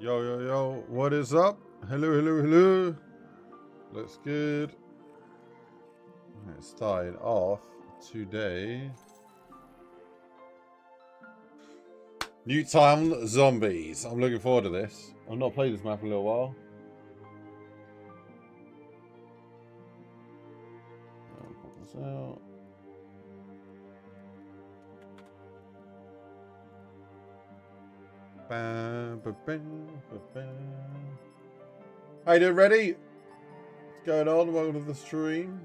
Yo, yo, yo, what is up? Hello, hello, hello. Looks good. It started off today. New Nuketown Zombies. I'm looking forward to this. I've not played this map in a little while. How you doing, ready? What's going on? Welcome to the stream.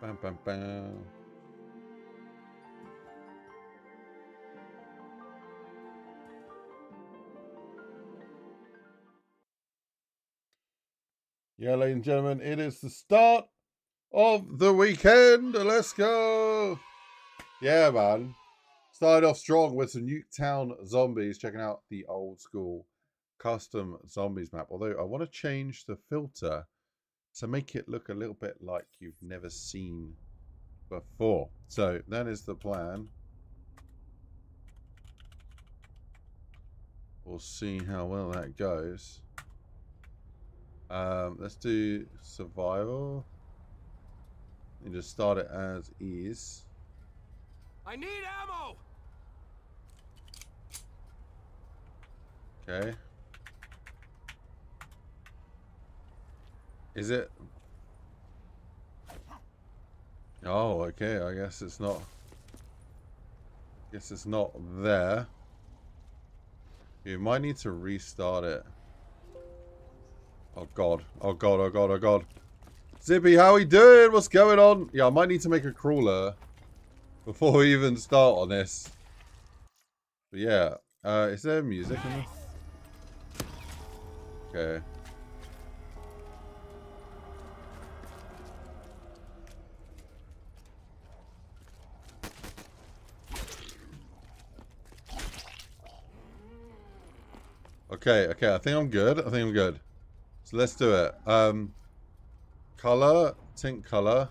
Bam, bam, bam. Yeah, ladies and gentlemen, it is the start of the weekend. Let's go. Yeah, man. Started off strong with some Nuketown zombies, checking out the old school custom zombies map. Although I want to change the filter to make it look a little bit like you've never seen before. So that is the plan. We'll see how well that goes. Um, let's do survival. And just start it as is. I need ammo! Okay. Is it? Oh, okay. I guess it's not. Guess it's not there. You might need to restart it. Oh god. Oh god. Oh god. Oh god. Zippy, how we doing? What's going on? Yeah, I might need to make a crawler before we even start on this. But yeah, uh, is there music in this? Okay. Okay, okay, I think I'm good. I think I'm good. So let's do it. Um, color, tint color.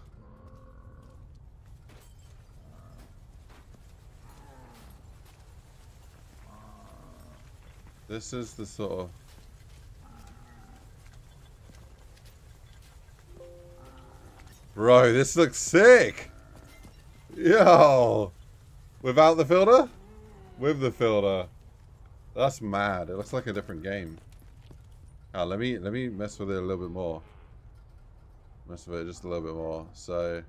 This is the sort of... Bro, this looks sick! Yo! Without the filter? With the filter. That's mad. It looks like a different game. Ah, let me let me mess with it a little bit more. Mess with it just a little bit more. So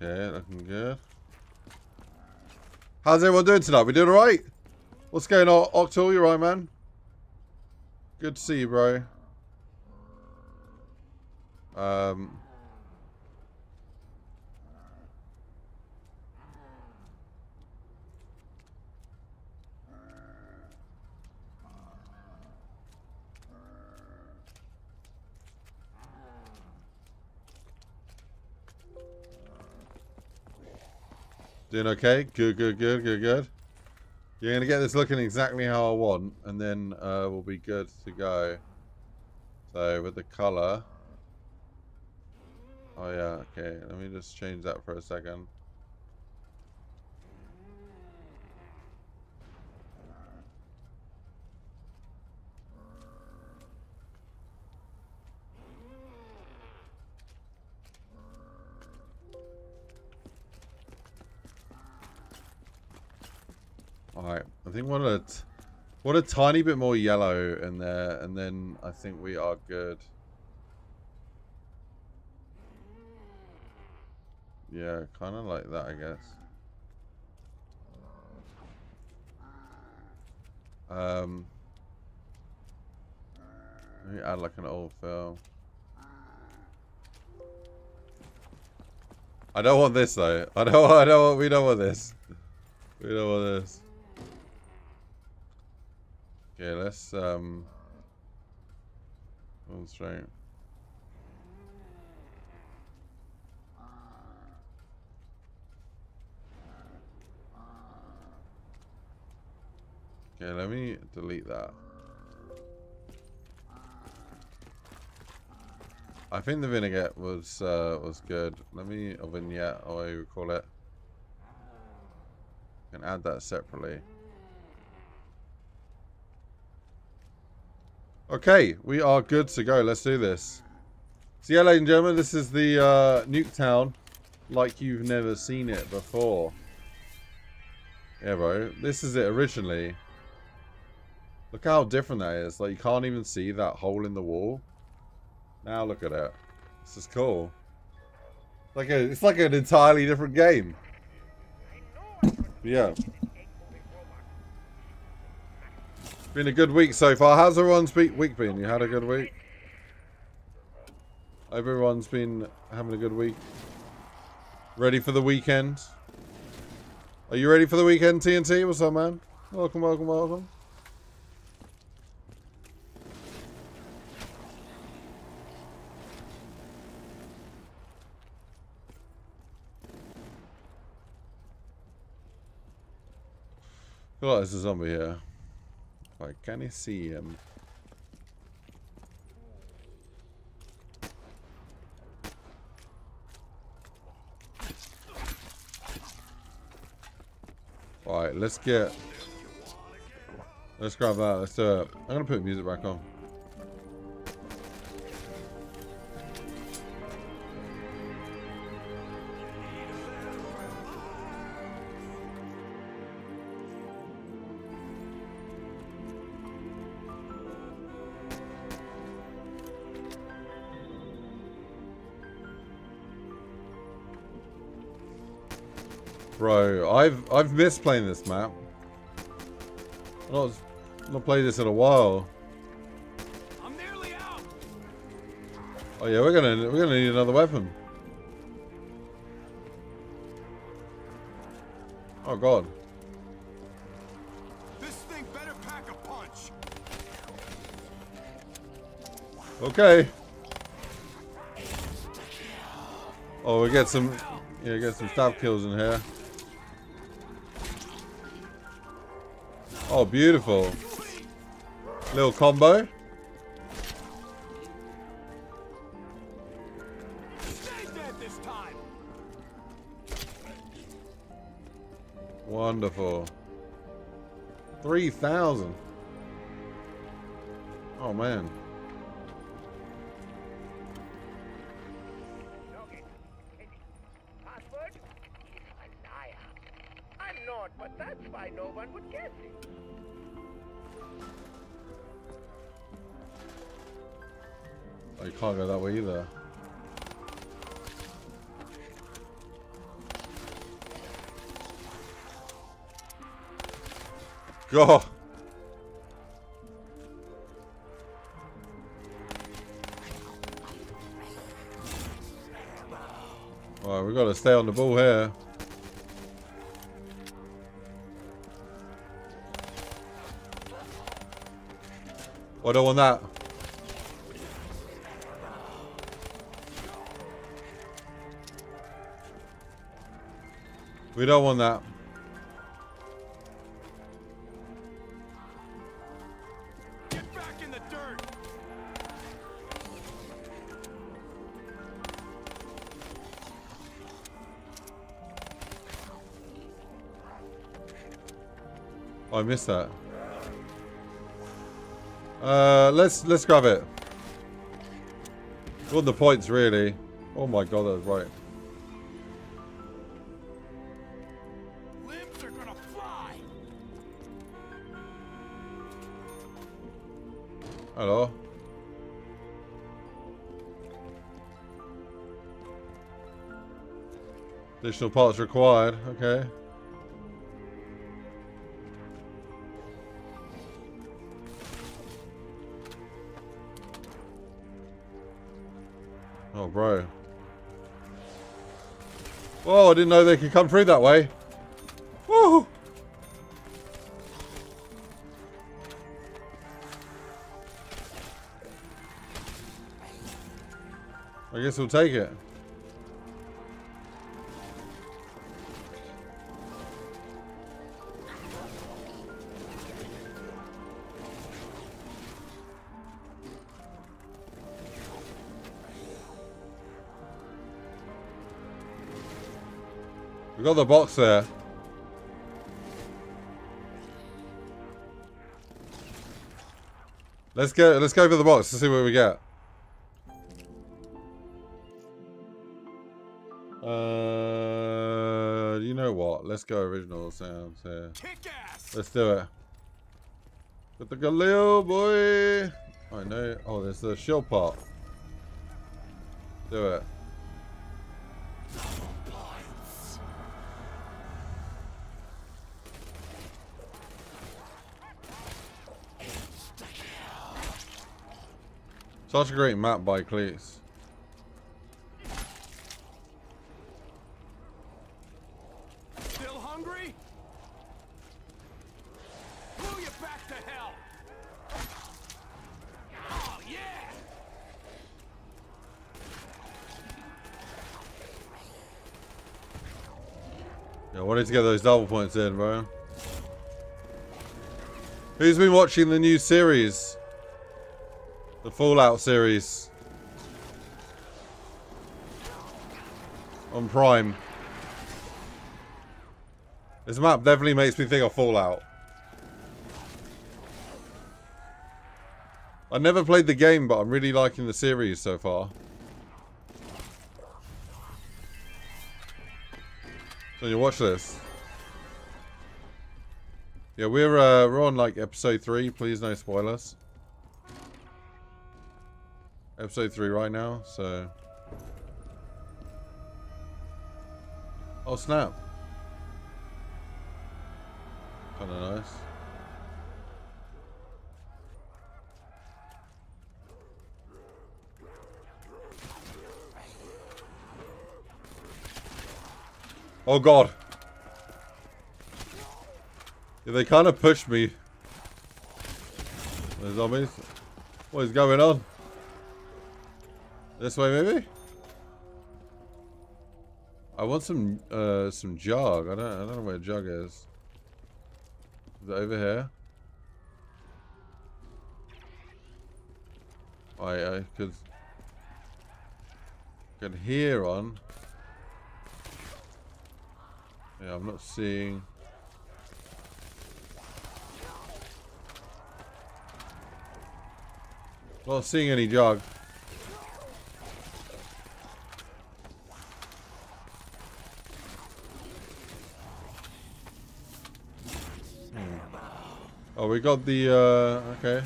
Okay, looking good. How's everyone doing tonight? We doing alright? What's going on, Octo? You right, man? Good to see you, bro. Um. Doing okay? Good, good, good, good, good. You're going to get this looking exactly how I want, and then uh, we'll be good to go. So, with the colour... Oh, yeah, okay. Let me just change that for a second. Alright, I think what a, what a tiny bit more yellow in there, and then I think we are good. Yeah, kind of like that, I guess. Um, let me add like an old fill. I don't want this though. I don't. I don't. Want, we don't want this. We don't want this. Okay, let's um that's right. Okay, let me delete that. I think the vinaigrette was uh, was good. Let me, or vignette, or whatever you call it. I can add that separately. Okay, we are good to go. Let's do this. So yeah, ladies and gentlemen, this is the uh, nuke town like you've never seen it before. Yeah, bro. This is it originally. Look how different that is. Like, you can't even see that hole in the wall. Now look at it. This is cool. Like a, it's like an entirely different game. Yeah. Been a good week so far. How's everyone's week been? You had a good week? Everyone's been having a good week. Ready for the weekend? Are you ready for the weekend, TNT? What's up, man? Welcome, welcome, welcome. Like there's a zombie here. If I can see him. Alright, let's get... Let's grab that. Let's do it. I'm going to put music back on. Bro, I've I've missed playing this map. I've not, not played this in a while. I'm nearly out. Oh yeah, we're gonna we're gonna need another weapon. Oh god. This thing better pack a punch. Okay. Oh, we get some yeah, get some stab kills in here. Oh, beautiful. Little combo. Wonderful. 3,000. Oh, man. Can't go that way either. Go. Alright, we gotta stay on the ball here. I don't want that. We don't want that. Get back in the dirt. Oh, I missed that. Uh, let's let's grab it. Got the points really. Oh my god, that was right. Additional parts required. Okay. Oh, bro. Oh, I didn't know they could come through that way. Woo! I guess we'll take it. The box there. Let's go. Let's go for the box to see what we get. Uh, you know what? Let's go original sounds here. Let's do it. With the Galileo boy. I know. Oh, there's the shell part. Do it. Such a great map by Cleese. Still hungry? Blew you back to hell! Oh, yeah! Yeah, I wanted to get those double points in, bro. Who's been watching the new series? Fallout series. On Prime. This map definitely makes me think of Fallout. I never played the game, but I'm really liking the series so far. So you watch this. Yeah, we're uh, we're on like episode three. Please no spoilers. Episode three right now. So. Oh snap! Kind of nice. Oh god. Yeah, they kind of pushed me. The zombies. What is going on? This way, maybe? I want some, uh, some jug. I don't, I don't know where jug is. Is it over here? I, I could, could hear on. Yeah, I'm not seeing. Not seeing any jug. Hmm. Oh, we got the, uh, okay.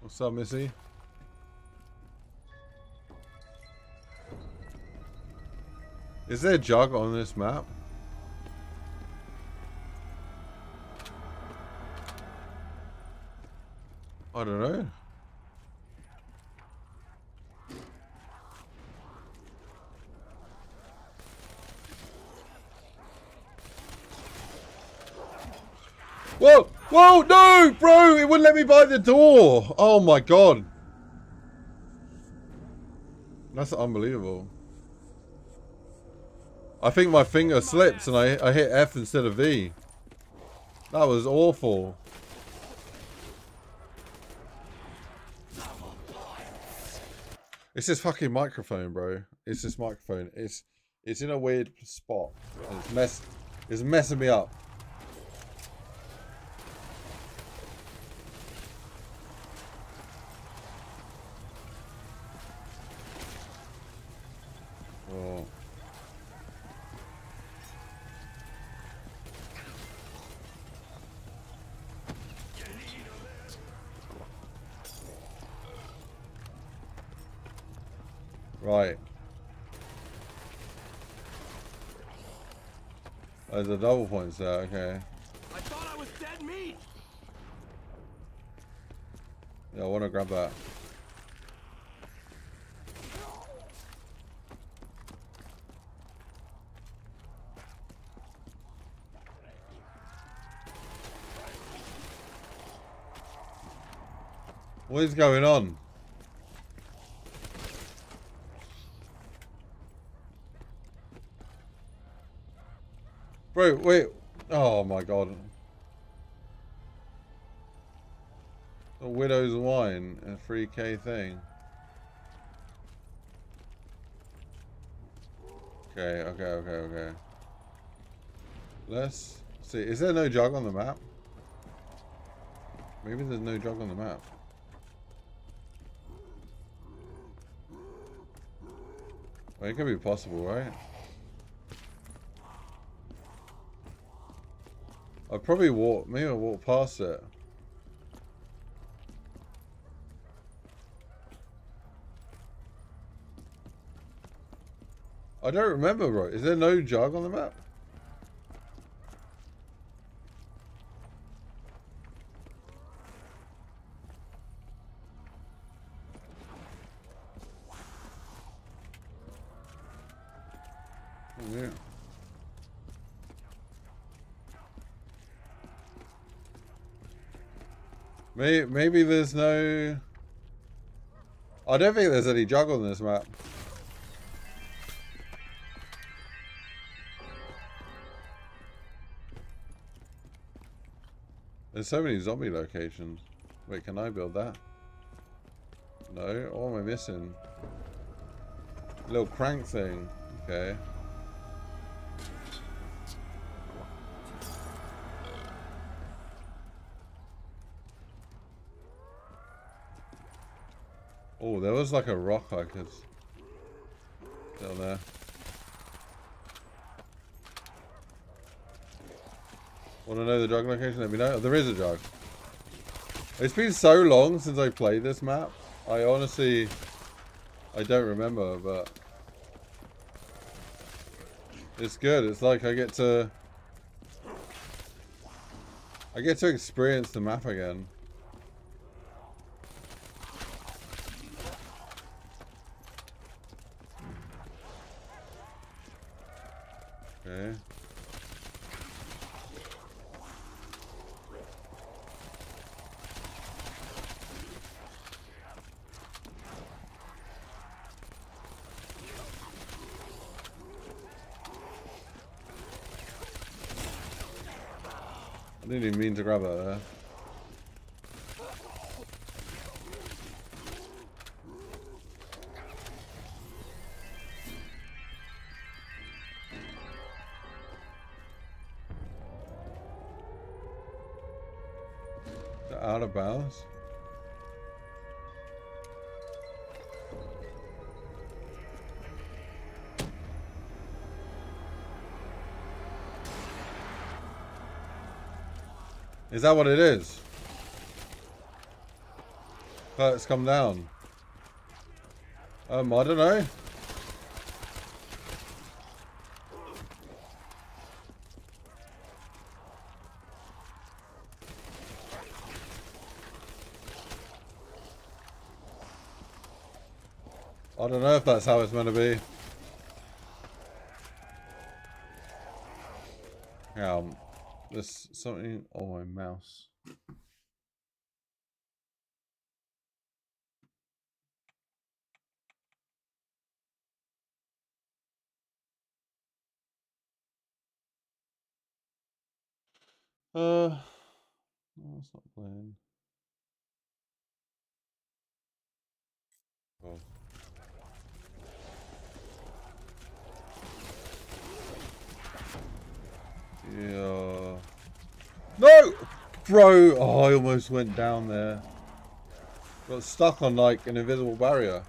What's up, Missy? Is there a jug on this map? I don't know. Whoa! No! Bro! It wouldn't let me by the door! Oh my god. That's unbelievable. I think my finger slipped and I, I hit F instead of V. That was awful. It's this fucking microphone, bro. It's this microphone. It's it's in a weird spot. It's mess it's messing me up. Oh. Right. There's a double points there, okay. I thought I was dead meat! Yeah, I want to grab that. What is going on? Bro, wait. Oh my god. The Widow's Wine, a 3k thing. Okay, okay, okay, okay. Let's see. Is there no jug on the map? Maybe there's no jug on the map. Well, it could be possible, right? I'd probably walk, maybe I'll walk past it. I don't remember, right? Is there no jug on the map? Oh, yeah. Maybe, maybe there's no... I don't think there's any jug in this map. There's so many zombie locations. Wait, can I build that? No? What am I missing? Little crank thing. Okay. Oh, there was like a rock I could... Down there. Want to know the drug location? Let me know. Oh, there is a drug. It's been so long since I played this map. I honestly... I don't remember, but... It's good. It's like I get to... I get to experience the map again. Okay. I didn't even that what it is? It's come down. Um, I don't know. I don't know if that's how it's meant to be. Yeah, um, there's something on my mouse. Uh, no, it's not playing. Oh. Yeah. No! Bro! Oh, I almost went down there. Got stuck on like an invisible barrier.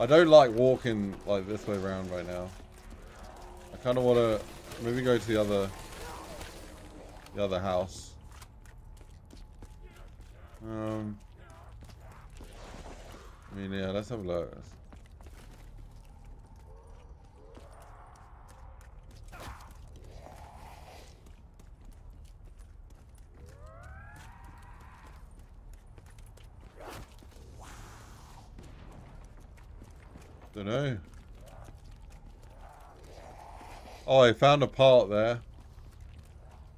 I don't like walking like this way around right now. I kind of want to maybe go to the other the other house. Um, I mean, yeah, let's have a look. Know. Oh, I found a part there.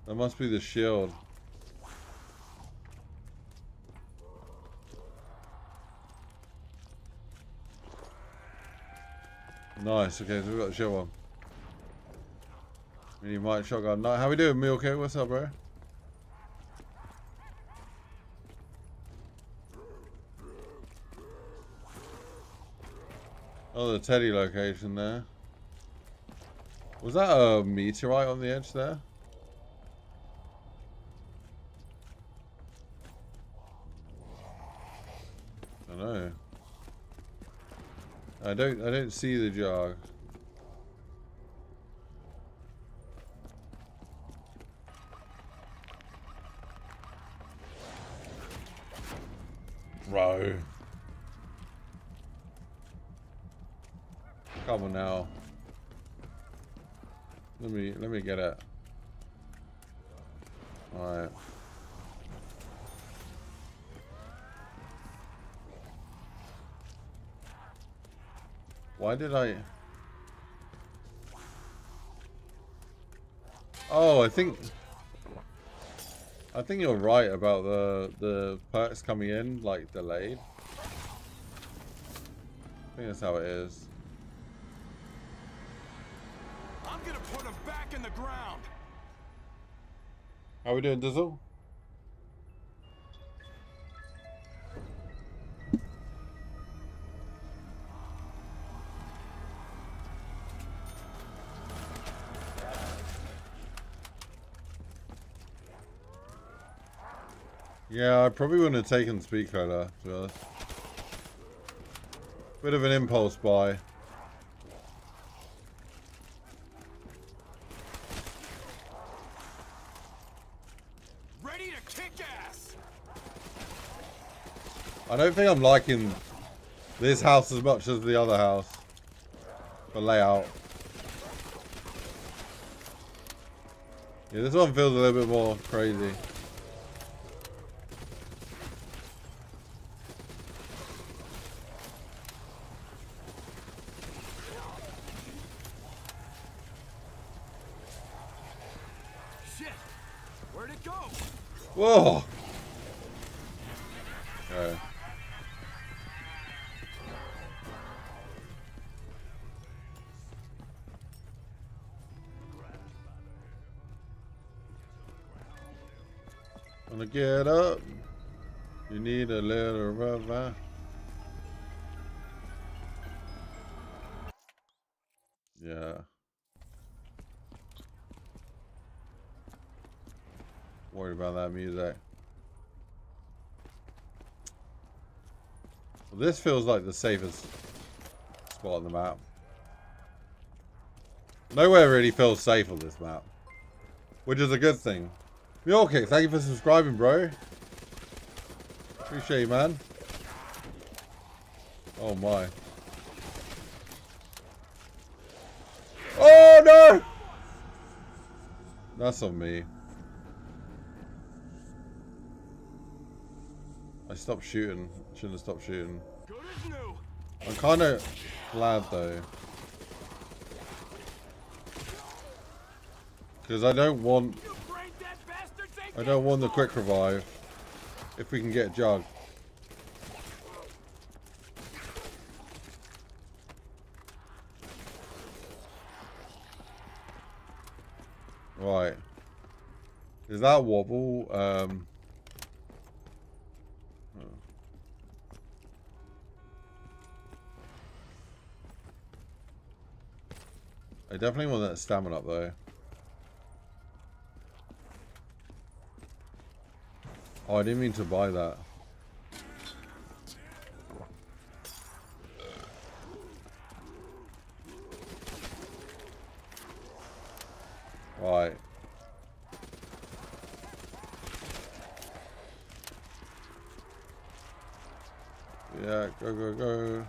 That must be the shield. Nice, okay, so we've got the shield one. Mini might shotgun. No, how we doing, Milky? What's up, bro? The Teddy location there. Was that a meteorite on the edge there? I know. I don't I don't see the jug. Bro. Come on now. Let me let me get it. Alright. Why did I Oh, I think I think you're right about the the perks coming in like delayed. I think that's how it is. How we doing, Dizzle? Yeah, I probably wouldn't have taken Speed Cola, to be honest. Bit of an impulse buy. Ready to kick ass. I don't think I'm liking this house as much as the other house. The layout. Yeah, this one feels a little bit more crazy. Music. Well, this feels like the safest spot on the map. Nowhere really feels safe on this map. Which is a good thing. Mjolkick, thank you for subscribing, bro. Appreciate you, man. Oh my. Oh no! That's on me. I stopped shooting. Shouldn't have stopped shooting. Good as new. I'm kind of glad though. Because I don't want You brain dead bastards ain't I don't want the quick revive. If we can get a Jug. Right. Is that wobble? Um. Definitely want that stamina up though. Oh, I didn't mean to buy that. Right. Yeah, go, go, go.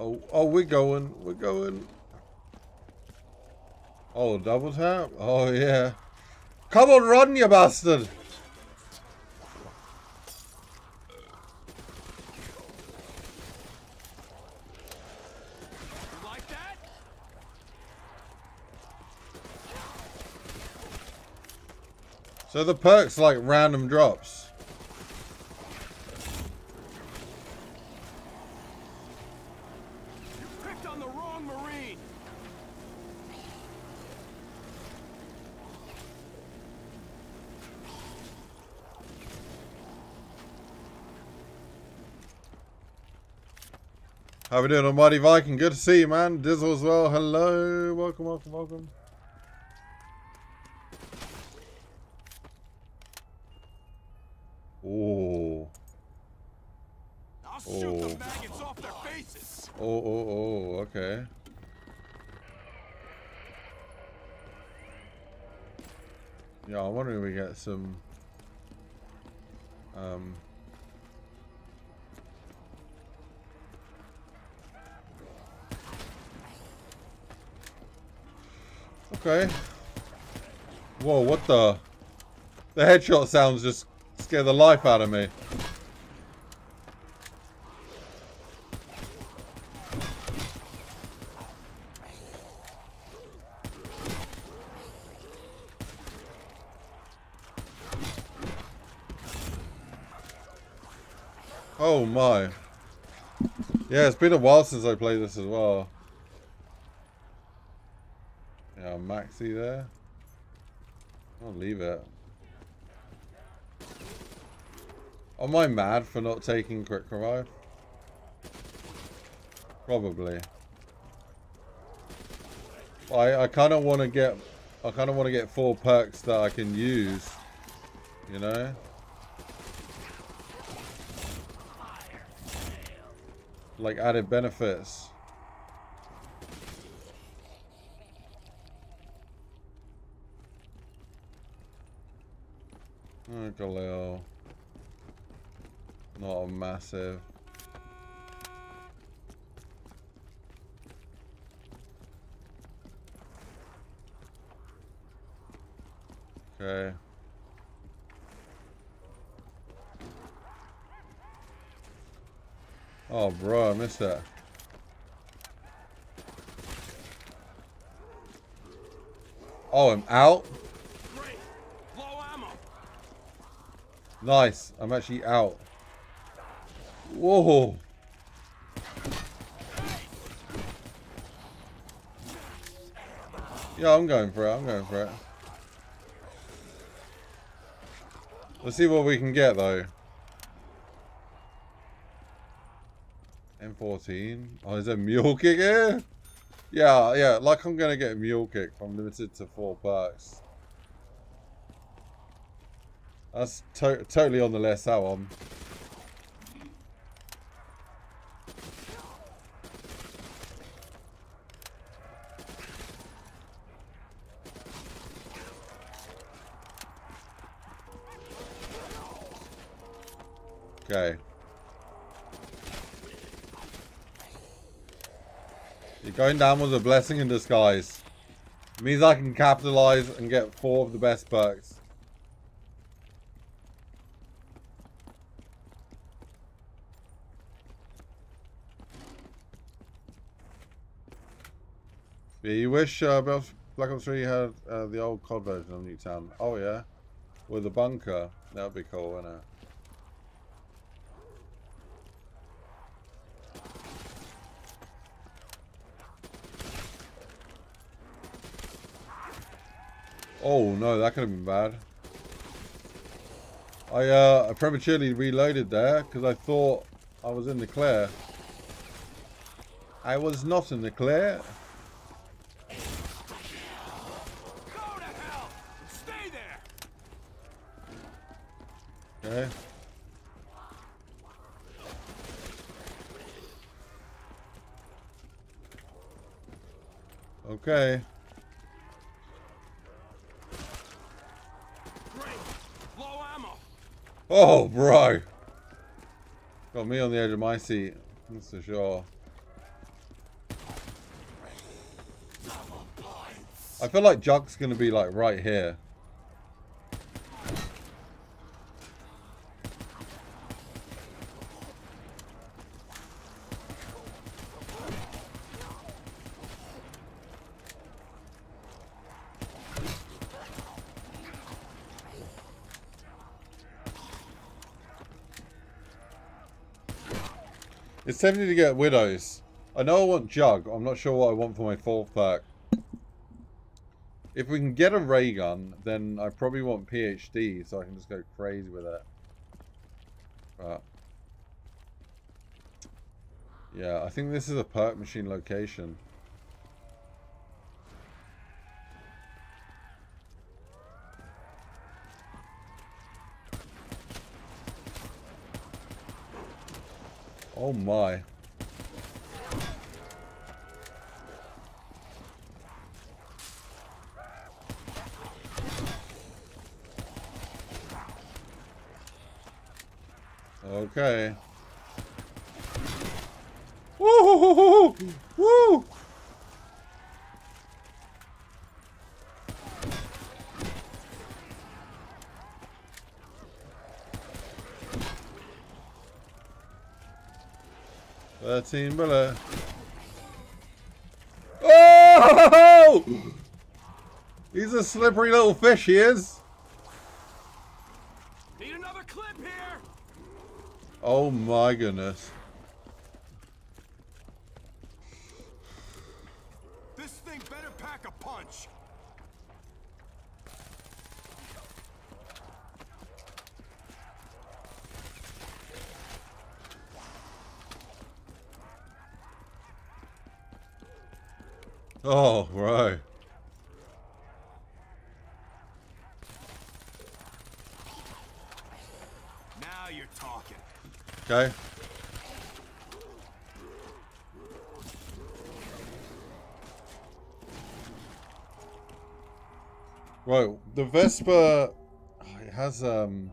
Oh, oh, we're going, we're going. Oh, double tap? Oh, yeah. Come on, run, you bastard! So the perks like random drops. You picked on the wrong Marine. How we doing, Almighty Viking? Good to see you, man. Dizzle as well. Hello. Welcome, welcome, welcome. Oh. Oh. the maggots off their faces. Oh, oh, oh, okay. Yeah, I'm wondering if we get some... the... The headshot sounds just scare the life out of me. Oh my. Yeah, it's been a while since I played this as well. Yeah, Maxi there. I'll leave it. Am I mad for not taking quick revive? Probably. I I kind of want to get I kind of want to get four perks that I can use. You know. like added benefits. Oh, Galil. Not a massive. Okay. Oh, bro, I missed that. Oh, I'm out? Great. Low ammo. Nice. I'm actually out. Whoa. Yeah, I'm going for it. I'm going for it. Let's see what we can get, though. M14. Oh, is there mule kick here? Yeah, yeah, like I'm gonna get a mule kick. I'm limited to four perks. That's to totally on the list, that one. Okay. You're going down was a blessing in disguise. It means I can capitalize and get four of the best perks. Yeah, you wish uh, Black Ops 3 had uh, the old COD version of Nuketown. Oh yeah, with a bunker. That would be cool, wouldn't it? Oh no, that could have been bad. I uh, prematurely reloaded there because I thought I was in the clear. I was not in the clear. Go to hell. Stay there. Okay. Okay. Oh, bro. Got me on the edge of my seat. That's for sure. I feel like Jug's gonna be like right here. It's tempting to get widows. I know I want Jug. I'm not sure what I want for my fourth perk. If we can get a ray gun, then I probably want PhD so I can just go crazy with it. But Yeah, I think this is a perk machine location. Oh my. Okay. Woo! Woo! Thirteen bullet. Oh! He's a slippery little fish, he is. Need another clip here. Oh my goodness. This thing better pack a punch. Oh, right. Now you're talking. Okay. Right, the Vesper oh, it has um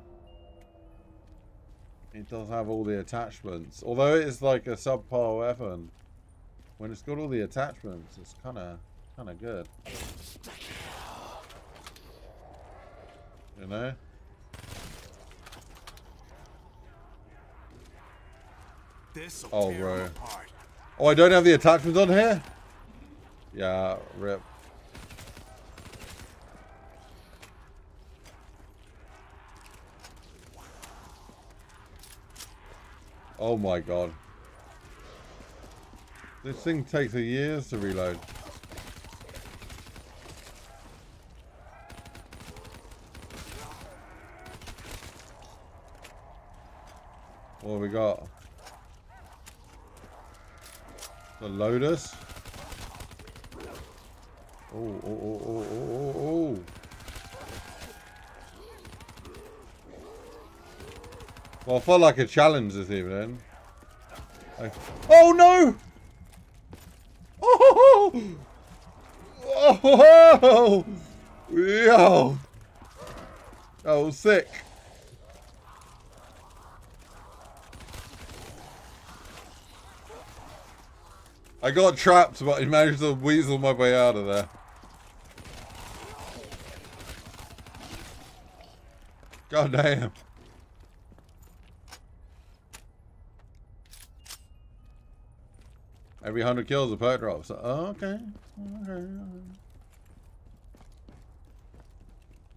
it does have all the attachments. Although it is like a subpar weapon, when it's got all the attachments, it's kinda kinda good. You know? This'll Oh, tear 'em right. apart. Oh, I don't have the attachments on here? Yeah, rip. Oh my god. This thing takes a years to reload. What have we got? The Locus. Oh, oh, oh, oh, oh, oh, oh. Well, I felt like a challenge this evening. I... Oh no! Oh! Oh! Yo! That was sick. I got trapped, but I managed to weasel my way out of there. God damn. Every 100 kills a perk drops. Oh, okay. Okay. okay.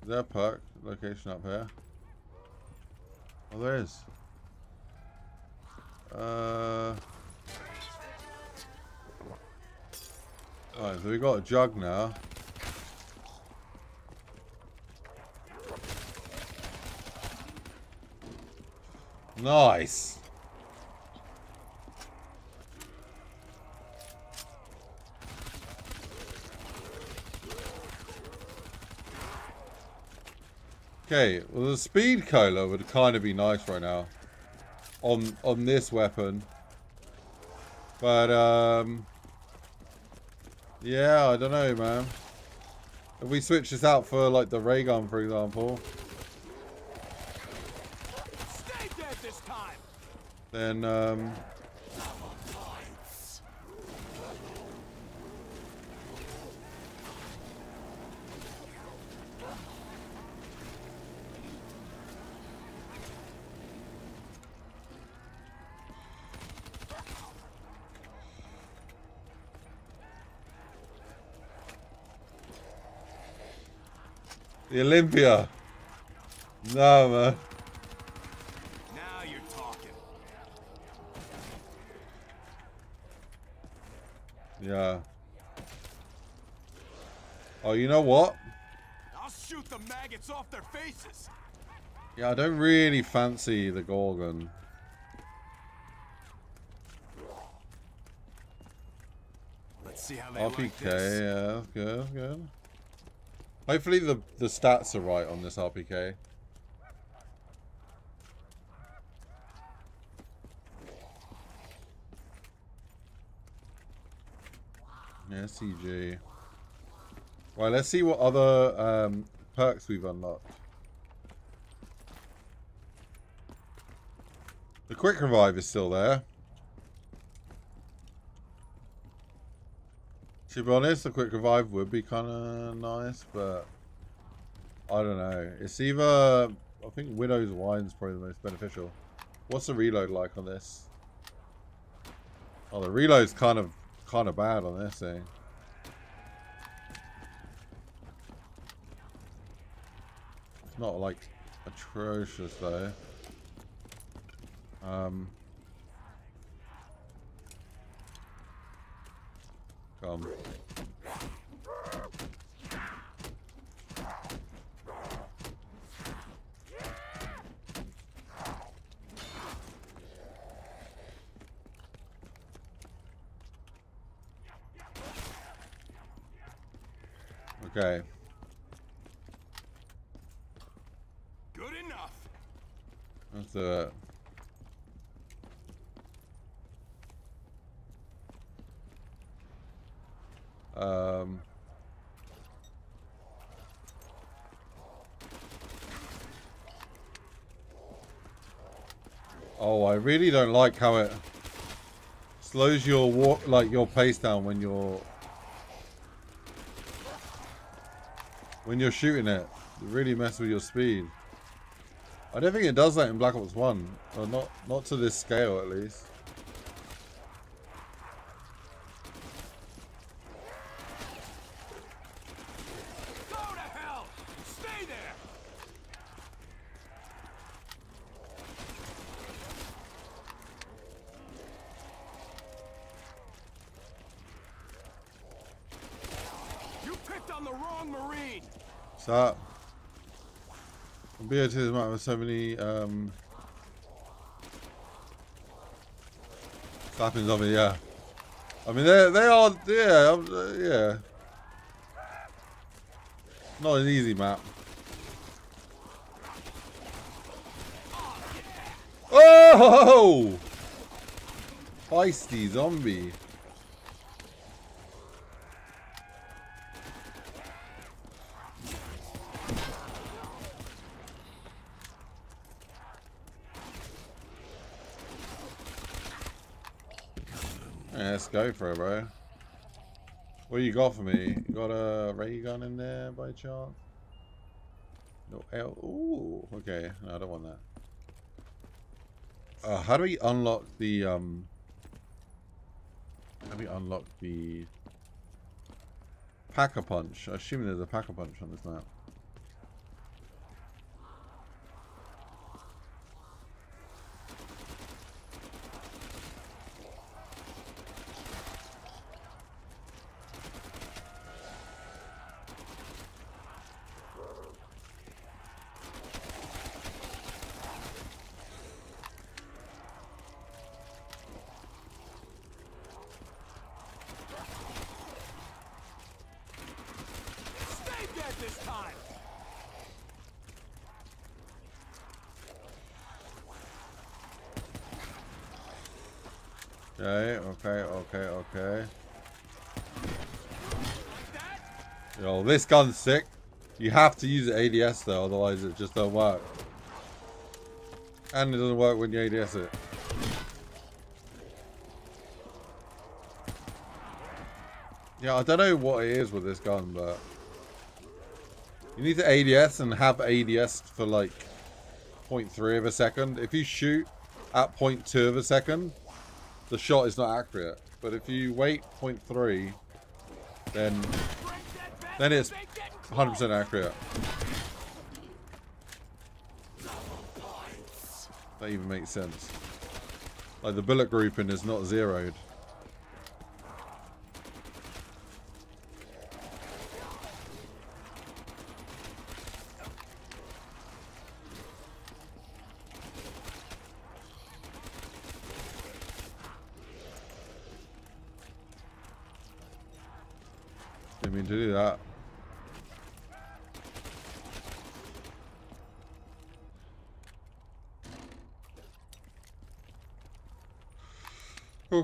Is there a perk location up here? Oh, there is. Uh... Alright, so we got a jug now. Nice. Okay, well the speed cola would kind of be nice right now on on this weapon. But um yeah, I don't know, man. If we switch this out for like the ray gun, for example, Stay dead this time. then um the Olympia. No, man. Now you're talking. Yeah. Oh, you know what? I'll shoot the maggots off their faces. Yeah, I don't really fancy the Gorgon. Let's see how they RPK, like this. yeah, that's good, that's good. Hopefully the, the stats are right on this RPK. Yeah, CG. Right, let's see what other um, perks we've unlocked. The quick revive is still there. To be honest, a quick revive would be kind of nice, but I don't know. It's either I think Widow's Wine's probably the most beneficial. What's the reload like on this? Oh, the reload's kind of kind of bad on this thing. It's not like atrocious though. Um. Come. Okay. Good enough. Do it. Um. Oh, I really don't like how it slows your walk, like your pace down when you're when you're shooting it. It really messes with your speed. I don't think it does that in Black Ops 1. Or not not to this scale at least. Go to hell! Stay there! You picked on the wrong Marine! So BOT is might have so many um slappings of it, yeah. I mean they they are yeah, uh, yeah. Not an easy map. Oh! Feisty zombie. It, bro. What you got for me? You got a ray gun in there by chance? No L. Ooh, okay. No, I don't want that. Uh, how do we unlock the um? How do we unlock the Pack-a-Punch? I assume there's a Pack-a-Punch on this map. Stay dead this time! Okay, okay, okay, okay. Like that? Yo, this gun's sick. You have to use ADS though, otherwise it just don't work. And it doesn't work when you ADS it. Yeah, I don't know what it is with this gun, but you need to ADS and have ADS for like 0.3 of a second. If you shoot at 0.2 of a second, the shot is not accurate. But if you wait 0.3, then that that 100% accurate. That even makes sense. Like the bullet grouping is not zeroed. Didn't mean to do that.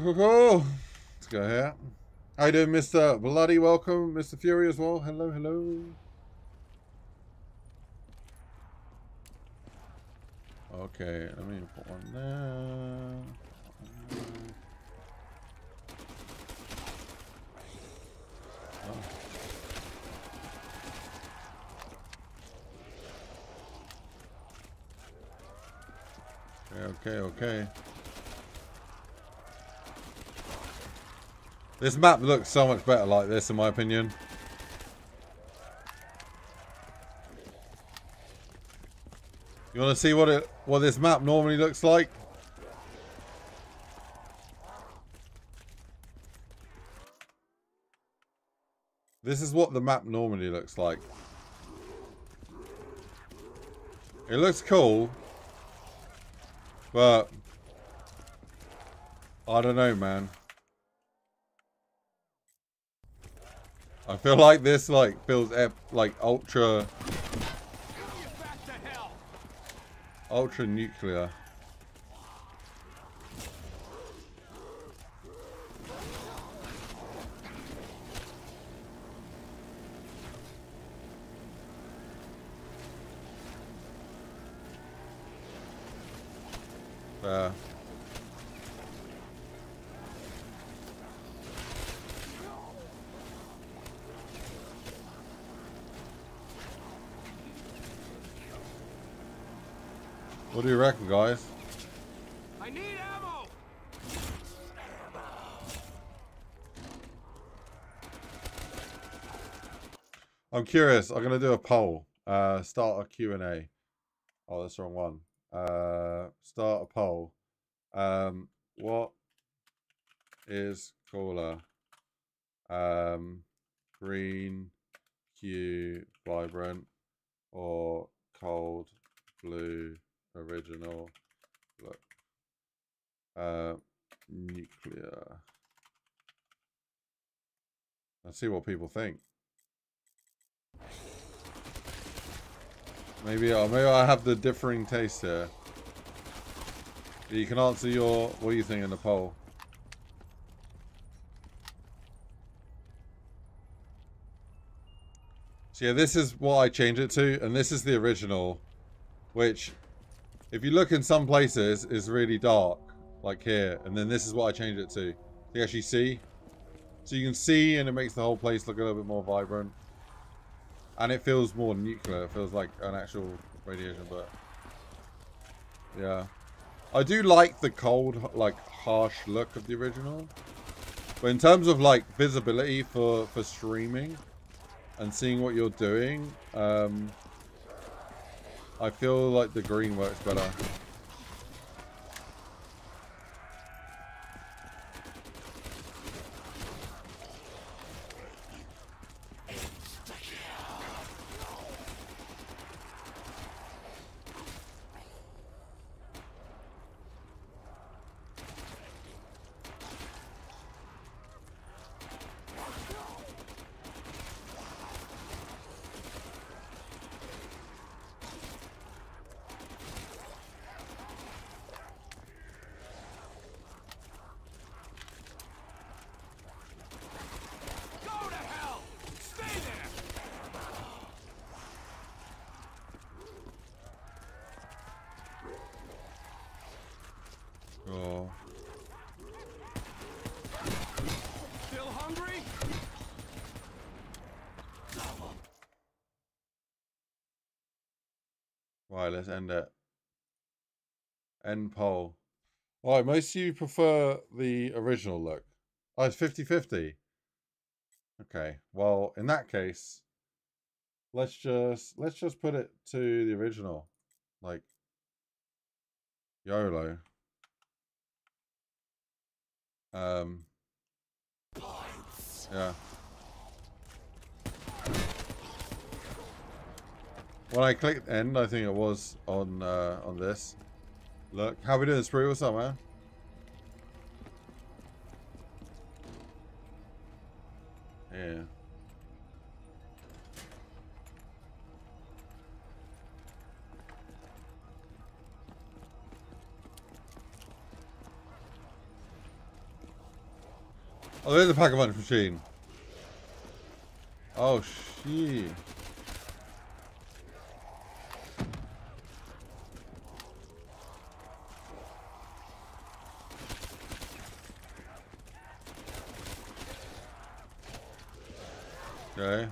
Cool, cool. Let's go here. How you doing, Mr. Bloody? Welcome, Mr. Fury as well. Hello, hello. Okay, let me put one there. Oh. Okay, okay, okay. This map looks so much better like this, in my opinion. You want to see what it what this map normally looks like? This is what the map normally looks like. It looks cool, but I don't know, man. I feel like this like feels ep like ultra Back to hell. ultra nuclear. Fair. What do you reckon, guys? I need ammo. I'm curious. I'm gonna do a poll. Uh, start a Q&A. Oh, that's the wrong one. Uh, start a poll. Um, what is cooler? Um, green, Q, vibrant, or cold, blue, original, look, uh, nuclear. Let's see what people think. Maybe, uh, maybe I have the differing taste here. You can answer your, what you think in the poll? So yeah, this is what I changed it to, and this is the original, which, if you look in some places, is really dark, like here, and then this is what I changed it to. You actually see, so you can see, and it makes the whole place look a little bit more vibrant, and it feels more nuclear. It feels like an actual radiation, but yeah, I do like the cold, like harsh look of the original, but in terms of like visibility for for streaming and seeing what you're doing, um, I feel like the green works better. Go to hell. Stay there. Oh, Still hungry? right, let's end it. End poll. Right, most of you prefer the original look. Oh, it's 50-50. Okay, well, in that case, let's just let's just put it to the original. Like YOLO. Um Yeah. When I clicked end, I think it was on uh, on this. Look, how we doing, Spree? What's up, man? Yeah. Oh, there's a Pokemon machine. Oh, shit. Okay.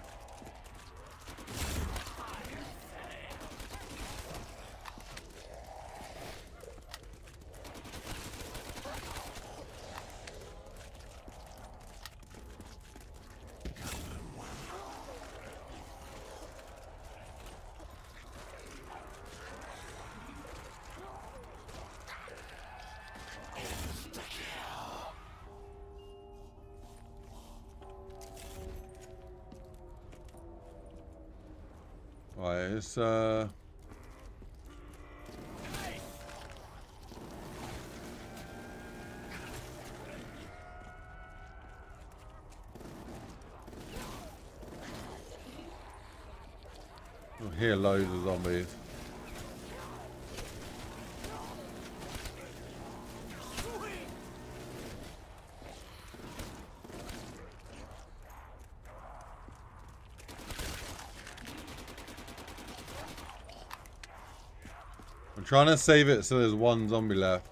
Right, it's uh I hear loads of zombies. I'm trying to save it so there's one zombie left.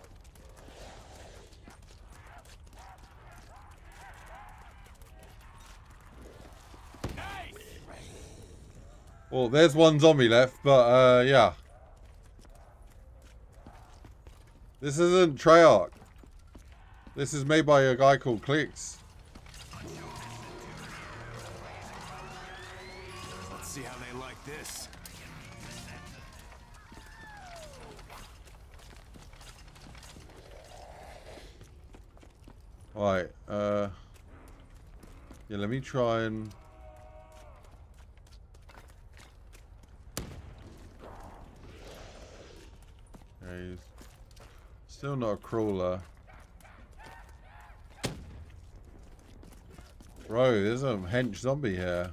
Well, there's one zombie left, but uh, yeah. This isn't Treyarch. This is made by a guy called Clicks. Try and... Okay, still not a crawler. Bro, there's a hench zombie here.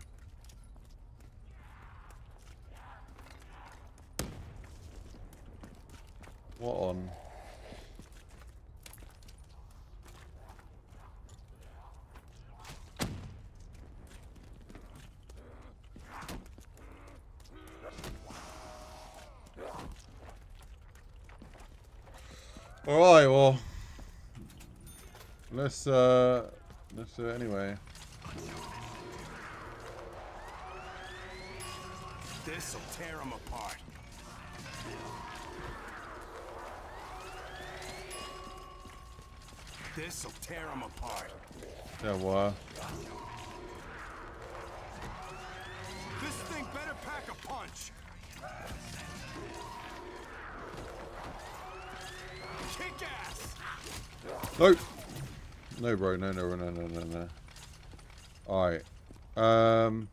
This'll tear them apart. Yeah, what? This thing better pack a punch. Kick ass. No! No, bro. No, no, no, no, no, no. Alright. Um.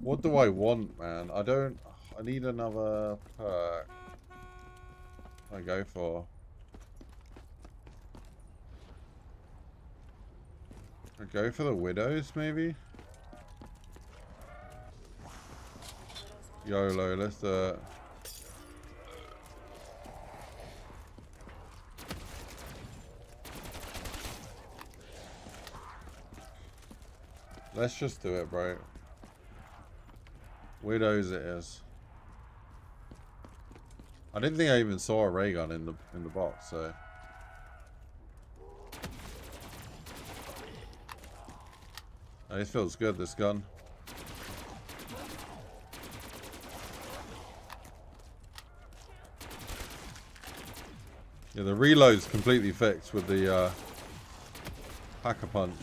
What do I want, man? I don't... I need another perk. I go for. Go for the widows, maybe? YOLO, let's it. Let's just do it, bro. Widows it is. I didn't think I even saw a ray gun in the in the box, so. Oh, This feels good, this gun. Yeah, the reload's completely fixed with the uh, Pack-a-Punch.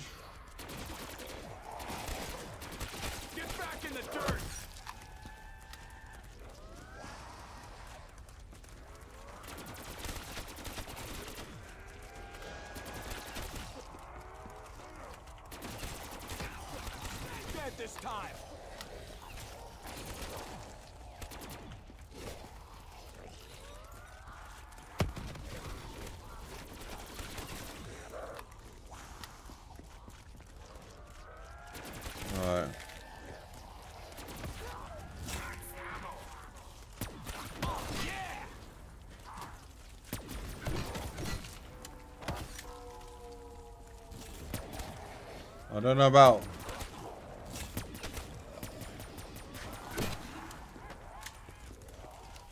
Don't know about...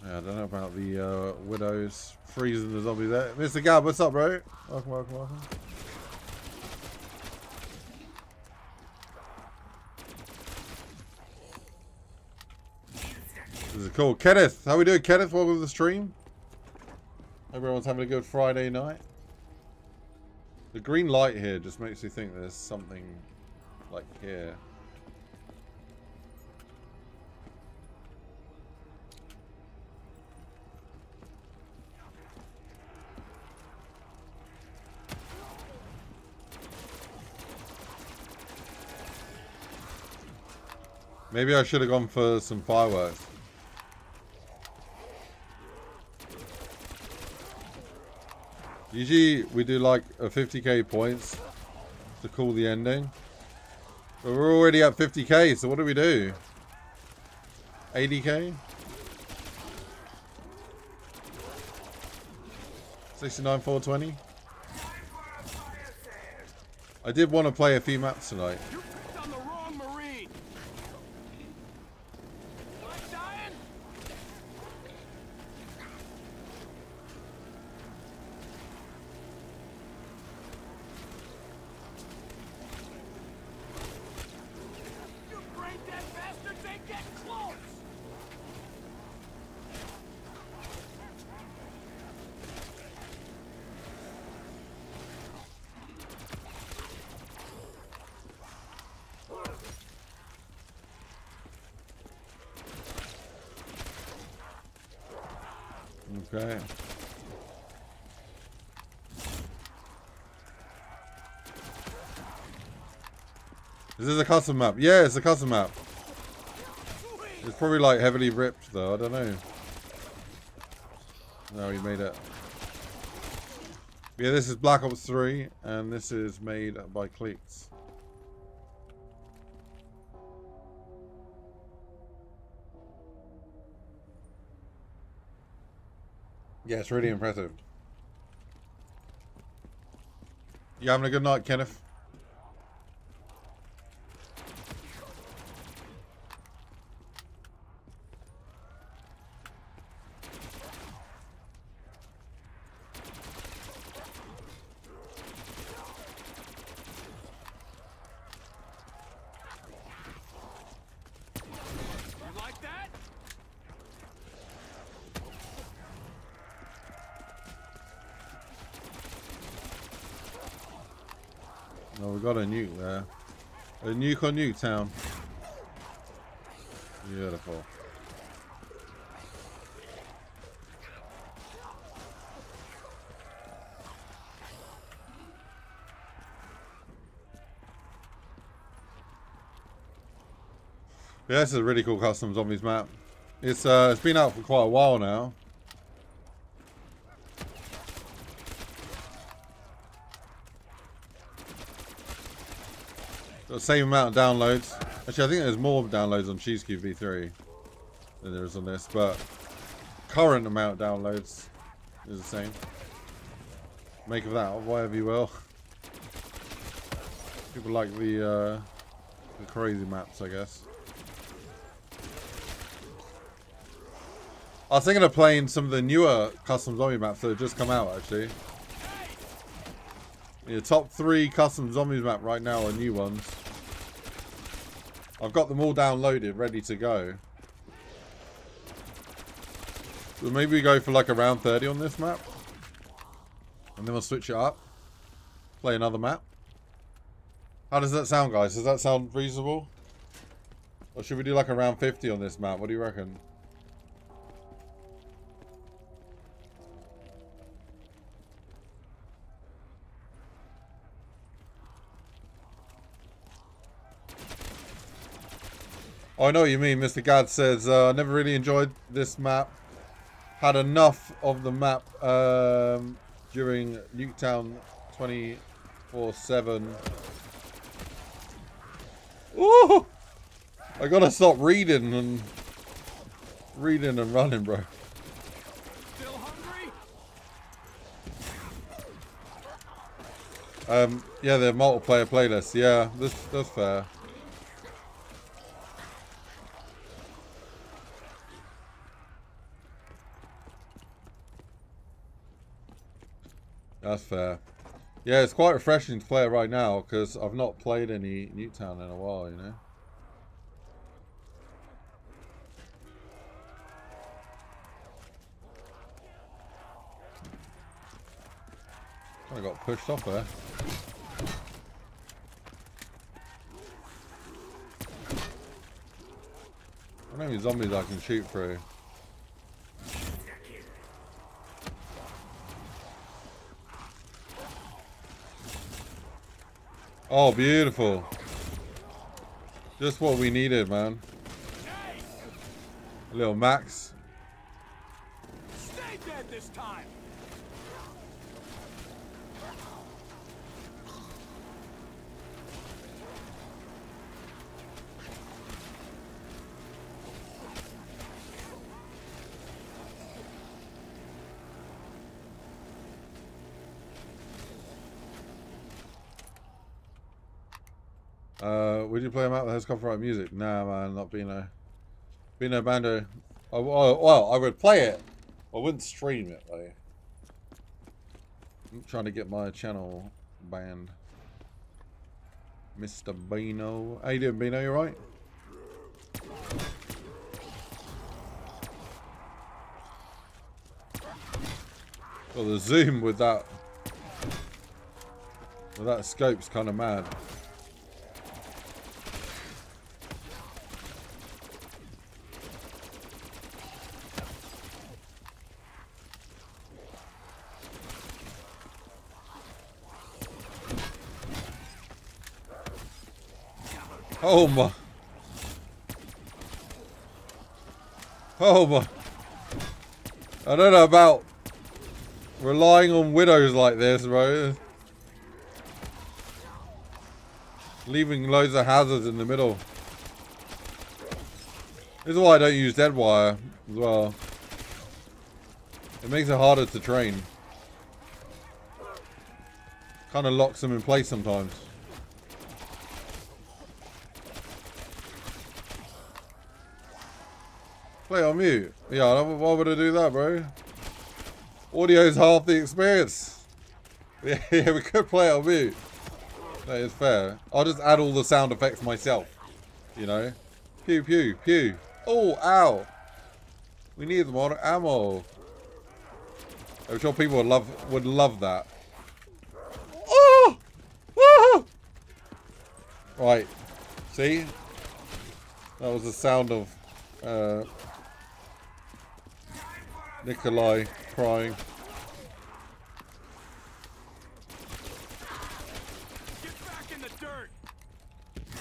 Yeah, I don't know about the uh, widows freezing the zombies there. Mr. Gab, what's up, bro? Welcome, welcome, welcome. This is cool. Kenneth, how we doing, Kenneth? Welcome to the stream. Everyone's having a good Friday night. The green light here just makes me think there's something here. Maybe I should have gone for some fireworks. Usually we do like a 50k points to call the ending. But we're already at 50k, so what do we do? 80k? 69 420? I did want to play a few maps tonight. You picked on the wrong Marine. Am I dying? You brain dead bastards ain't get close. Okay. Is this a custom map? Yeah, it's a custom map. It's probably like heavily ripped though, I don't know. No, he made it. Yeah, this is Black Ops 3 and this is made by Cleats. Yeah, it's really impressive. You having a good night, Kenneth? You like that? Oh, we got a nuke there. On Nuketown. Beautiful. Yeah, this is a really cool custom zombies map. It's uh, it's been out for quite a while now. The same amount of downloads. Actually, I think there's more downloads on Cheesecube V3 than there is on this, but current amount of downloads is the same. Make of that whatever you will. People like the uh, the crazy maps, I guess. I was thinking of playing some of the newer custom zombie maps that have just come out, actually. The top three custom zombies map right now are new ones. I've got them all downloaded, ready to go. So maybe we go for like around 30 on this map. And then we'll switch it up. Play another map. How does that sound, guys? Does that sound reasonable? Or should we do like around 50 on this map? What do you reckon? Oh, I know what you mean. Mr. Gad says, uh, I never really enjoyed this map. Had enough of the map um, during Nuketown 24-7. Ooh! I gotta stop reading and... Reading and running, bro. Still hungry? Um, yeah, the multiplayer playlist. Yeah, this that's fair. That's fair. Yeah, it's quite refreshing to play it right now because I've not played any Nuketown in a while, you know. Of got pushed off there. I don't know any zombies I can shoot through. Oh, beautiful. Just what we needed, man. A little Max. Uh, would you play a map that has copyright music? Nah, man, not Beano. Beano Bando. I, well, well, I would play it. I wouldn't stream it, though. I'm trying to get my channel banned. Mr. Beano. How you doing, Beano? You right? Well, the zoom with that with that scope's kind of mad. Oh my. Oh my. I don't know about relying on widows like this, bro. Leaving loads of hazards in the middle. This is why I don't use dead wire as well. It makes it harder to train. Kind of locks them in place sometimes. Play on mute. Yeah, why would I do that, bro? Audio is half the experience. Yeah, yeah, we could play on mute. That is fair. I'll just add all the sound effects myself. You know? Pew, pew, pew. Oh, ow. We need more ammo. I'm sure people would love would love that. Oh! oh! Right. See? That was the sound of uh, Nikolai crying. Get back in the dirt.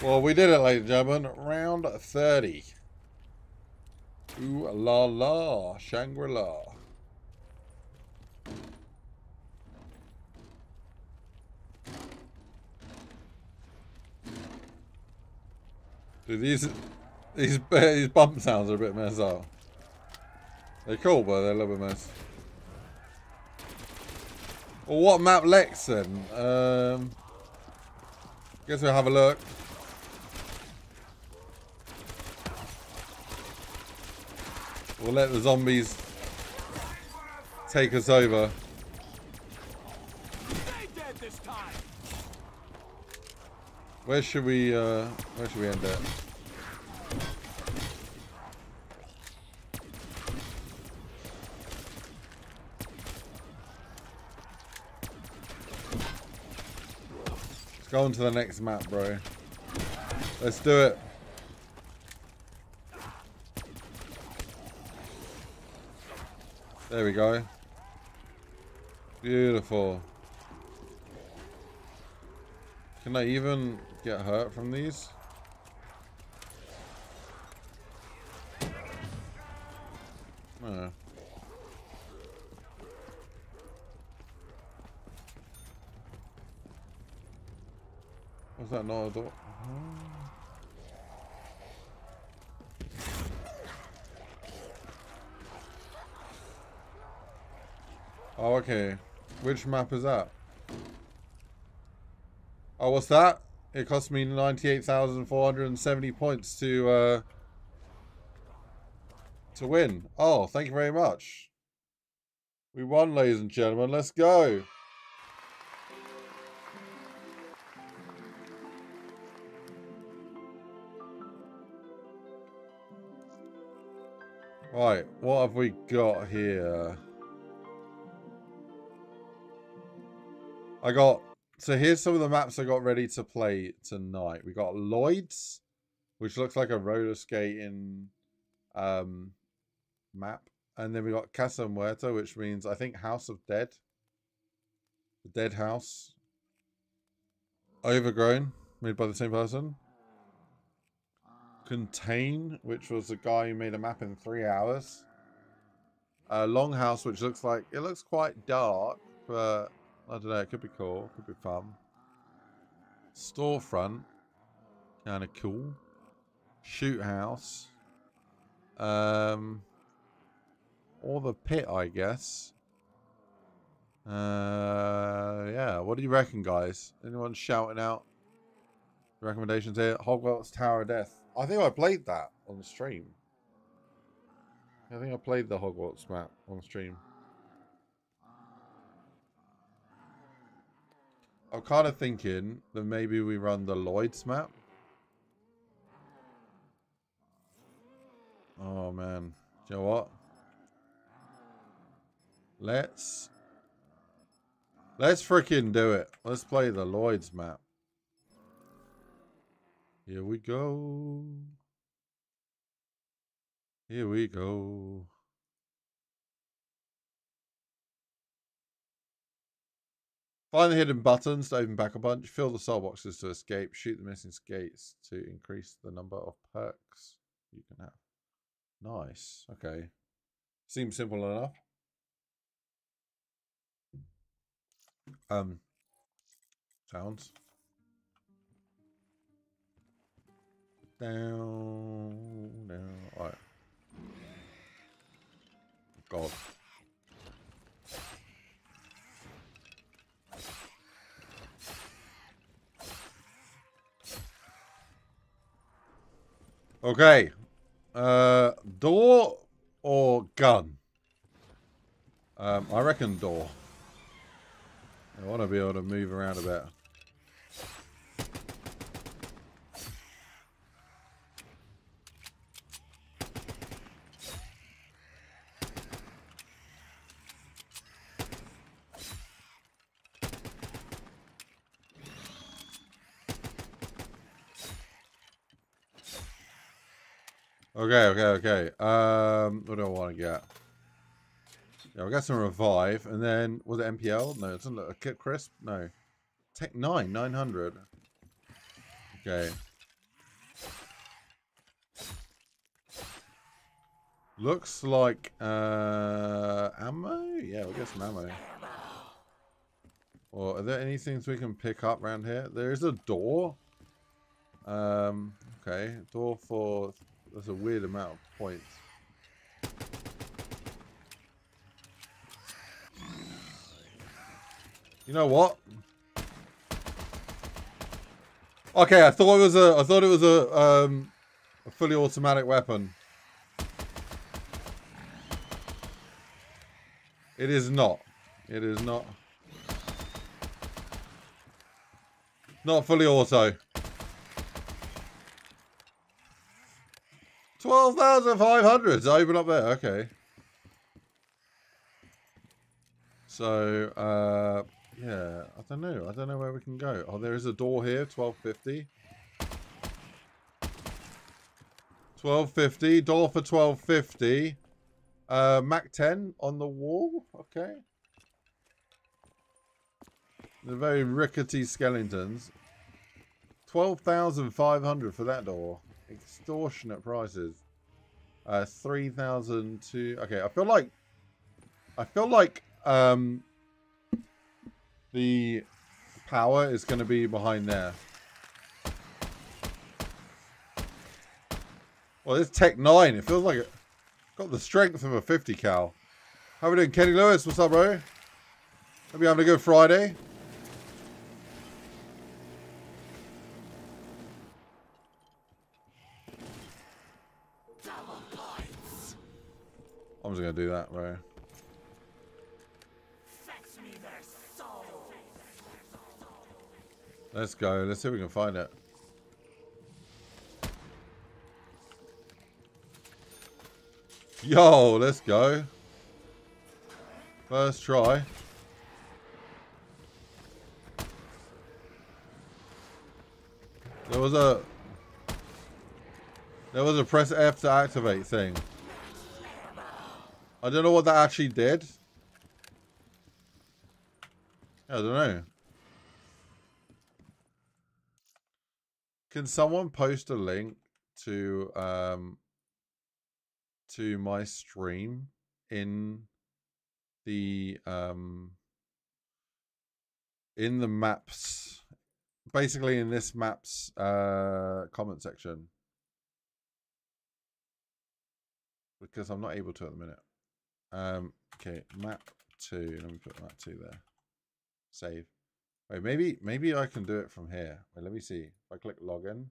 Well, we did it, ladies and gentlemen. Round 30. Ooh la la. Shangri-La. Dude, these these these bump sounds are a bit messed up. They're cool, but they're a little bit messed. Well, what map Lex then? Um, guess we'll have a look. We'll let the zombies take us over. Where should we, uh, where should we end it? Go on to the next map, bro. Let's do it. There we go. Beautiful. Can I even get hurt from these? Oh, okay. Which map is that? Oh, what's that? It cost me 98,470 points to, uh, to win. Oh, thank you very much. We won, ladies and gentlemen. Let's go. Right, what have we got here? I got so here's some of the maps I got ready to play tonight. We got Lloyd's, which looks like a roller skating um, map. And then we got Casa Muerta, which means I think House of Dead. The Dead House. Overgrown, made by the same person. Contain, which was a guy who made a map in three hours. Uh, Longhouse, which looks like it looks quite dark, but I don't know. It could be cool. Could be fun. Storefront. Kind of cool. Shoot house. Um, or the pit, I guess. Uh, yeah. What do you reckon, guys? Anyone shouting out recommendations here? Hogwarts Tower of Death. I think I played that on the stream. I think I played the Hogwarts map on stream. I'm kind of thinking that maybe we run the Lloyd's map. Oh, man. Do you know what? Let's... Let's freaking do it. Let's play the Lloyd's map. Here we go. Here we go. Find the hidden buttons to open Pack-a-Punch. Fill the soul boxes to escape. Shoot the missing skates to increase the number of perks you can have. Nice. Okay. Seems simple enough. Um. Sounds. Down, down. Alright. God. Okay. Uh, door or gun? Um, I reckon door. I want to be able to move around a bit. Okay, okay, okay. Um, what do I want to get? Yeah, we got some revive, and then was it MPL? No, it's not a kit crisp. No, Tech Nine, nine hundred. Okay. Looks like uh, ammo. Yeah, we'll get some ammo. Or are there any things we can pick up around here? There is a door. Um, okay, door for that's a weird amount of points. You know what? Okay, I thought it was a I thought it was a um a fully automatic weapon. It is not. It is not. Not fully auto. 12,500 open up there. Okay. So, uh, yeah, I don't know. I don't know where we can go. Oh, there is a door here, 1250. 1250, door for 1250. Uh, Mac 10 on the wall. Okay. The very rickety skeletons. 12,500 for that door extortionate prices. Uh, three thousand two. Okay, I feel like I feel like um the power is going to be behind there. Well, this Tech 9, it feels like it got the strength of a 50 cal. How we doing, Kenny Lewis? What's up, bro? Hope you having a good Friday. Wasn't gonna do that, bro. Let's go. Let's see if we can find it. Yo, let's go. First try. There was a there was a press F to activate thing. I don't know what that actually did. I don't know. Can someone post a link to um to my stream in the um in the maps basically in this maps uh comment section because I'm not able to at the minute. Um okay, map 2, let me put map 2 there. Save. Wait, maybe maybe I can do it from here. Wait, let me see. If I click login.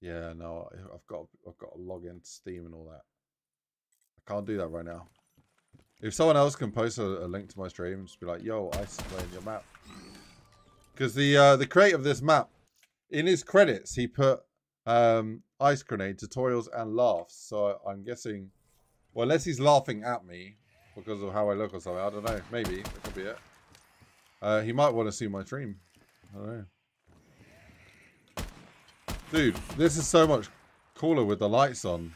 Yeah, no, I've got I've got to log into Steam and all that. I can't do that right now. If someone else can post a, a link to my stream, just be like, "Yo, I explained your map." Because the uh, the creator of this map, in his credits, he put um, IceGrenade tutorials and laughs. So I'm guessing, well, unless he's laughing at me because of how I look or something, I don't know. Maybe that could be it. Uh, he might want to see my stream. I don't know. Dude, this is so much cooler with the lights on.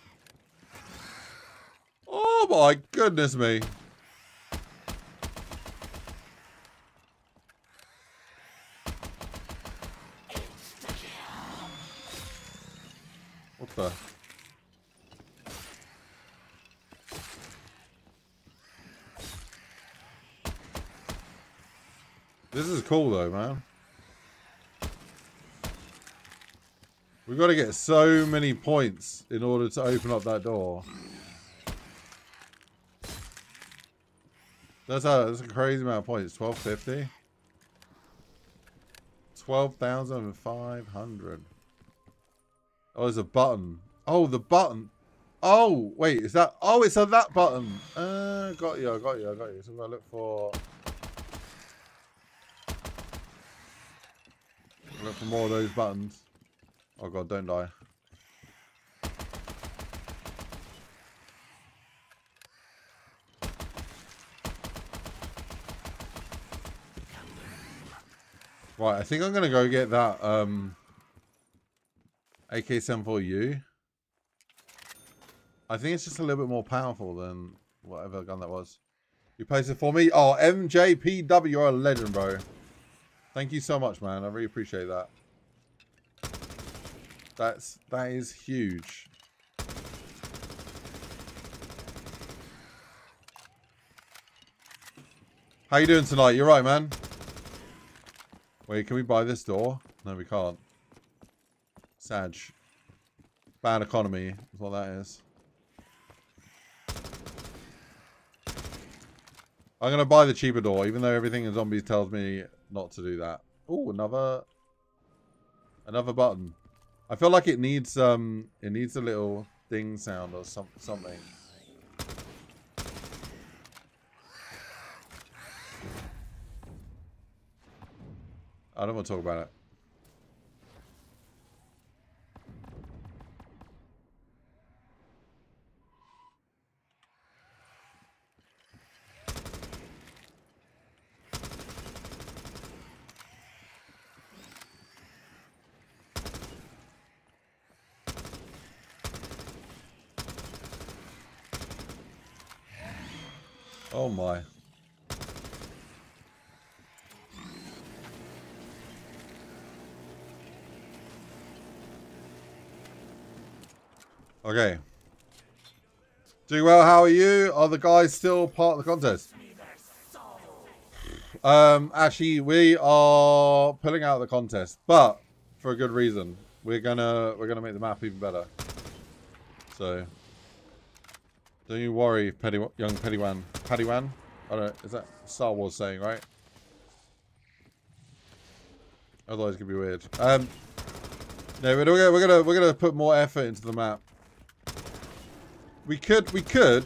Oh my goodness me. What the? This is cool though, man. We've got to get so many points in order to open up that door. That's a, that's a crazy amount of points. 1250? 12,500. Oh, there's a button. Oh, the button. Oh, wait, is that... Oh, it's on that button. Uh, got you, I got you, I got you. So I'm going to look for... Look for more of those buttons. Oh god, don't die. Right, I think I'm gonna go get that um AK-74U. I think it's just a little bit more powerful than whatever gun that was. You posted for me? Oh, MJPW, you're a legend, bro. Thank you so much, man. I really appreciate that. That's that is huge. How you doing tonight? You're right, man. Wait, can we buy this door? No, we can't. Sag. Bad economy is what that is. I'm gonna buy the cheaper door, even though everything in zombies tells me not to do that. Oh, another another button. I feel like it needs um it needs a little ding sound or some something. I don't want to talk about it. My. Okay. Doing well, how are you? Are the guys still part of the contest? Um, actually, we are pulling out the contest, but for a good reason. We're gonna we're gonna make the map even better. So don't you worry, Petty, young Pettywan. Paddywan? I don't know. Is that Star Wars saying, right? Otherwise, it could be weird. Um, no, we're gonna we're gonna we're gonna put more effort into the map. We could we could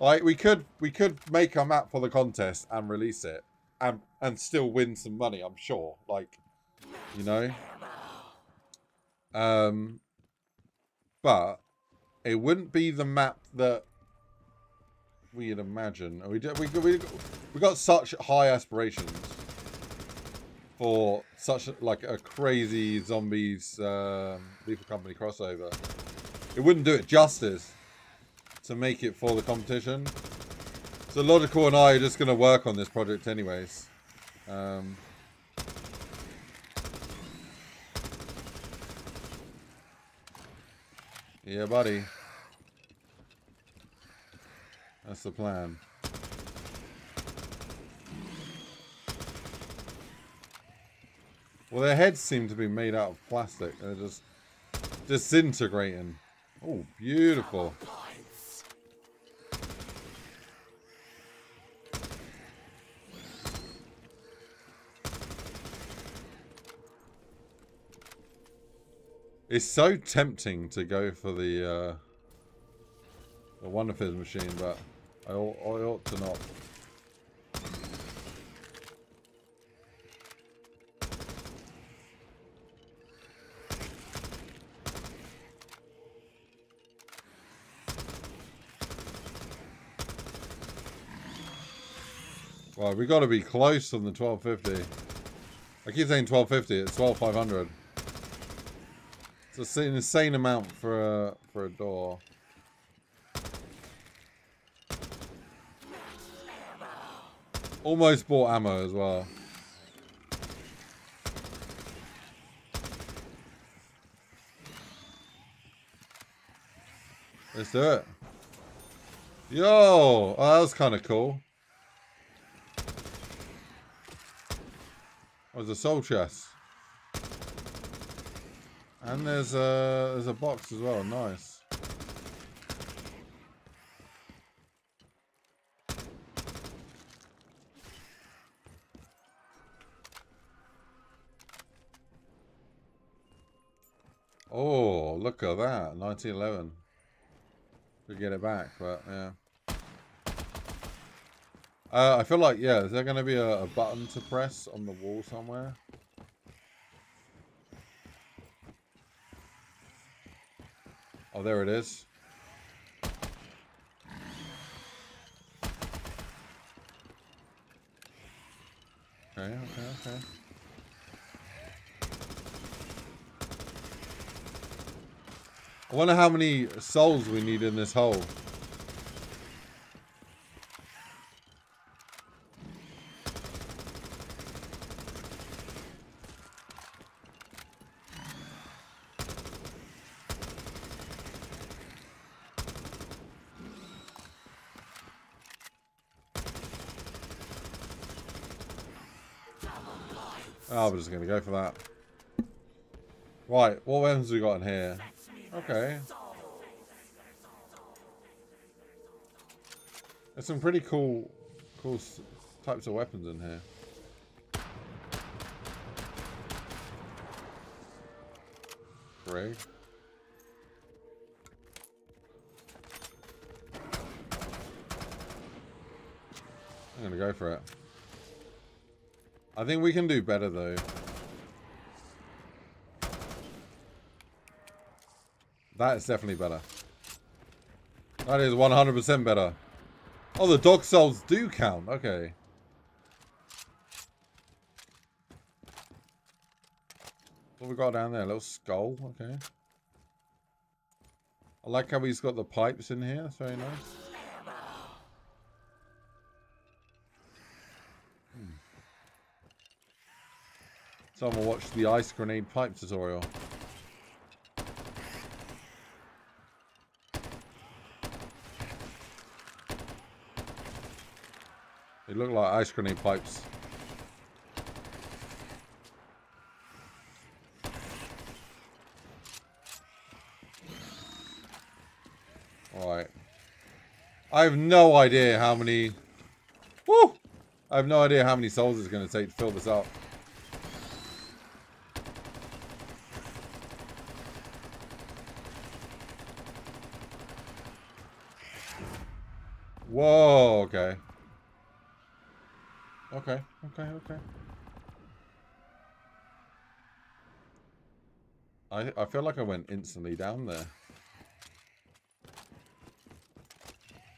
Like we could we could make a map for the contest and release it and and still win some money, I'm sure. Like you know. Um but it wouldn't be the map that we'd imagine. We we we we got such high aspirations for such like a crazy zombies um, lethal company crossover. It wouldn't do it justice to make it for the competition. So Logical and I are just going to work on this project anyways. Um, yeah, buddy. That's the plan. Well, their heads seem to be made out of plastic. They're just disintegrating. Oh, beautiful. It's so tempting to go for the uh, the Wonder Fizz machine, but I I ought to not. Well, we got to be close on the 1250. I keep saying 1250, it's 12500. It's an insane amount for a, for a door. Almost bought ammo as well. Let's do it. Yo! Oh, that was kind of cool. Oh, there's a soul chest. And there's a there's a box as well. Nice. Oh, look at that. 1911. We get it back, but yeah. Uh, I feel like, yeah, is there going to be a, a button to press on the wall somewhere? Oh, there it is. Okay, okay, okay. I wonder how many souls we need in this hole. Oh, we're just going to go for that. Right, what weapons we got in here? Okay. There's some pretty cool, cool types of weapons in here. Great. I'm gonna go for it. I think we can do better though. That is definitely better. That is 100% better. Oh, the dog souls do count. Okay. What we got down there? A little skull. Okay. I like how he's got the pipes in here. That's very nice. Hmm. Someone watch the IceGrenade pipe tutorial. Look like IceGrenade pipes. Alright. I have no idea how many... Woo! I have no idea how many souls it's going to take to fill this up. Whoa, okay. Okay, okay, okay. I I feel like I went instantly down there.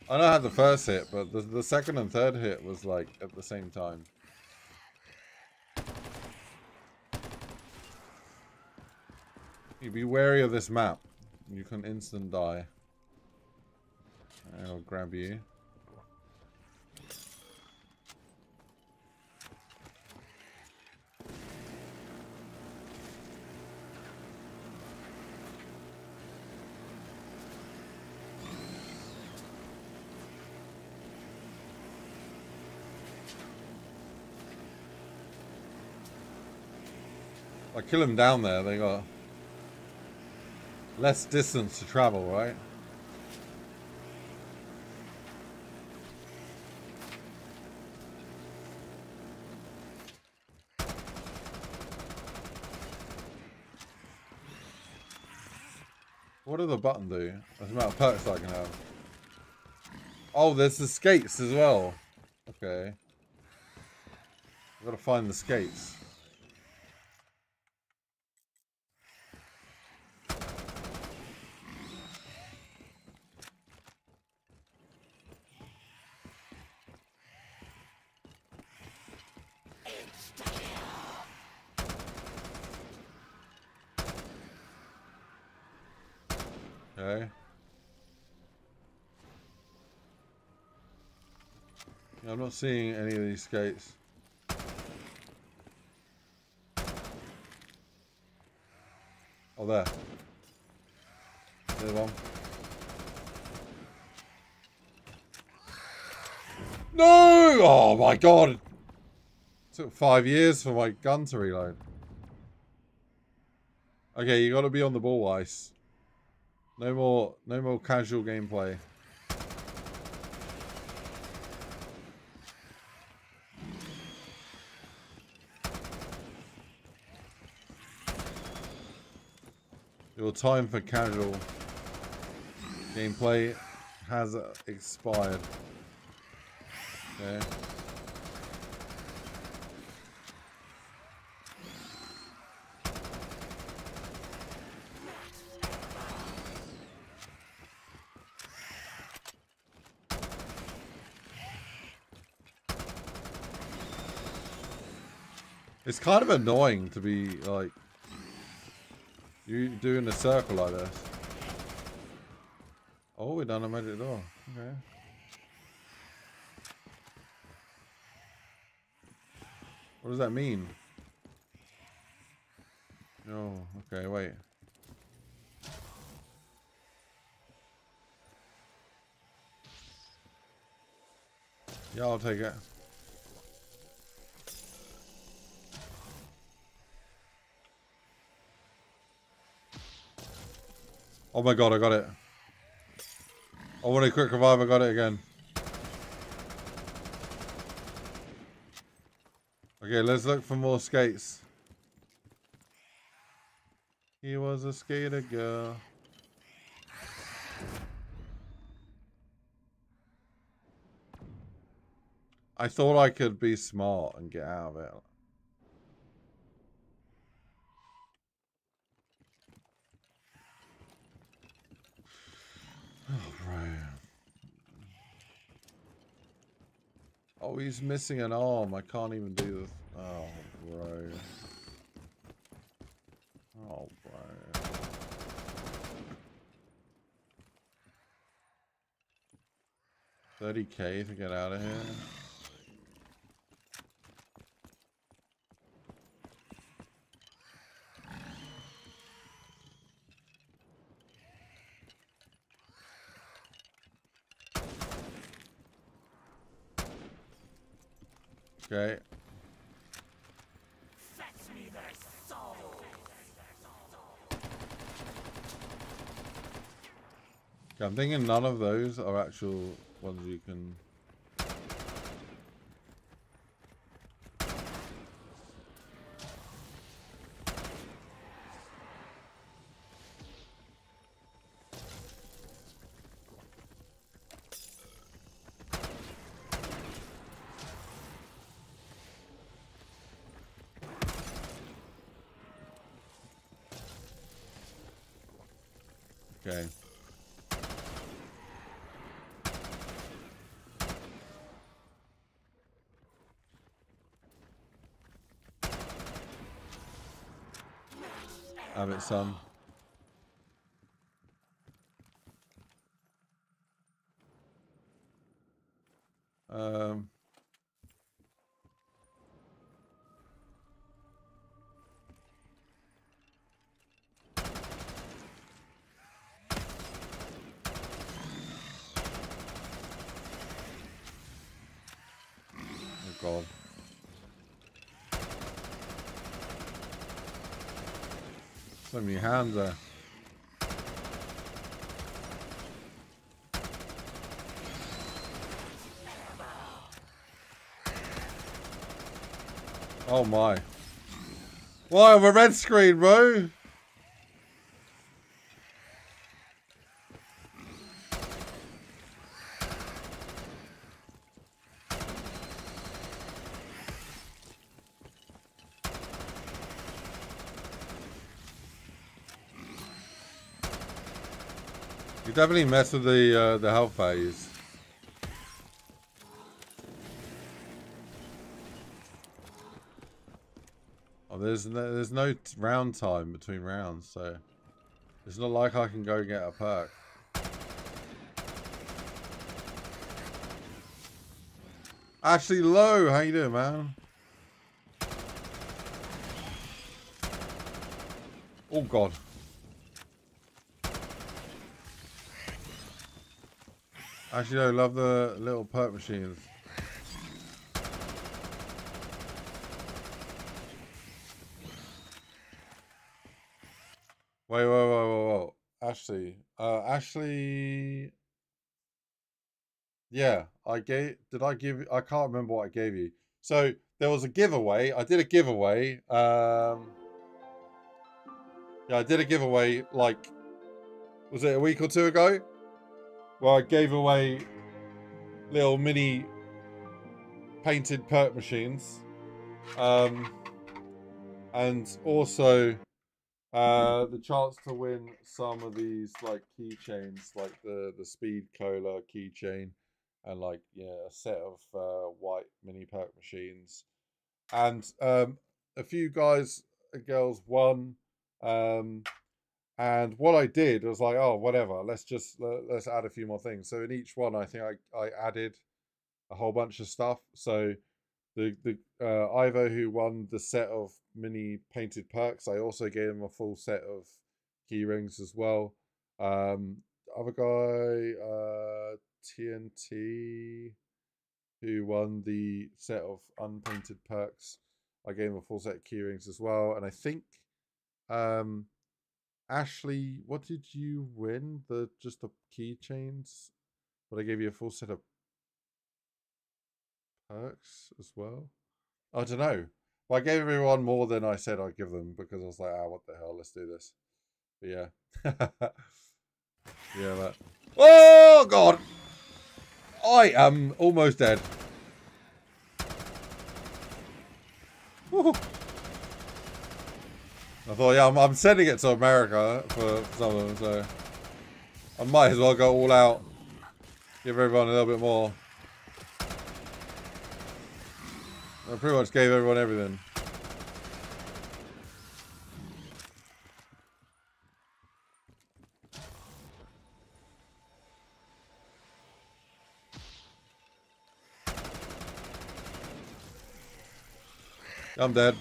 I know I had the first hit, but the, the second and third hit was like at the same time. You be wary of this map. You can instant die. I'll grab you. Kill them down there, they got less distance to travel, right? What does the button do? There's amount of perks I can have. Oh, there's the skates as well. Okay. I've got to find the skates. Okay. Yeah, I'm not seeing any of these skates. Oh, there. There's one. No! Oh my god! It took five years for my gun to reload. Okay, you gotta be on the ball ice. No more, no more casual gameplay. Your time for casual gameplay has expired. Okay. It's kind of annoying to be like you doing a circle like this. Oh, we done a magic door. Okay. What does that mean? Oh, okay, wait. Yeah, I'll take it. Oh my god, I got it. I want a quick revive, I got it again. Okay, let's look for more skates. He was a skater girl. I thought I could be smart and get out of it. Oh, he's missing an arm. I can't even do this. Oh, bro. Oh, bro. Thirty K to get out of here. Soul. Okay, I'm thinking none of those are actual ones you can. Okay. Have it, son. Um. Oh god. Many hands there. Oh my. Why have a red screen, bro? Definitely mess with the uh, the health values. Oh, there's no, there's no round time between rounds, so it's not like I can go get a perk. Ashley Low, how you doing, man? Oh God. Actually, I love the little perk machines. Wait, wait, wait, wait, wait. Ashley. Uh, Ashley. Yeah, I gave. Did I give? I can't remember what I gave you. So there was a giveaway. I did a giveaway. Um. Yeah, I did a giveaway. Like, was it a week or two ago? Where I gave away little mini painted perk machines. Um. And also uh, the chance to win some of these like keychains, like the the Speed Cola keychain, and like yeah, a set of uh, white mini perk machines, and um, a few guys and girls won. Um, and what I did was like, oh, whatever. Let's just let, let's add a few more things. So in each one, I think I I added a whole bunch of stuff. So the the uh, Ivo who won the set of mini painted perks. I also gave him a full set of key rings as well. Um, other guy, uh, TNT, who won the set of unpainted perks. I gave him a full set of key rings as well. And I think, um, Ashley, what did you win? The just the keychains, but I gave you a full set of perks as well. I don't know. Well, I gave everyone more than I said I'd give them because I was like, ah, what the hell, let's do this. But yeah. yeah, that. Oh, God! I am almost dead. Woo. I thought, yeah, I'm, I'm sending it to America for some of them, so I might as well go all out. Give everyone a little bit more. I pretty much gave everyone everything. I'm dead.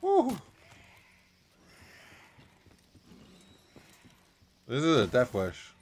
Woo. This is a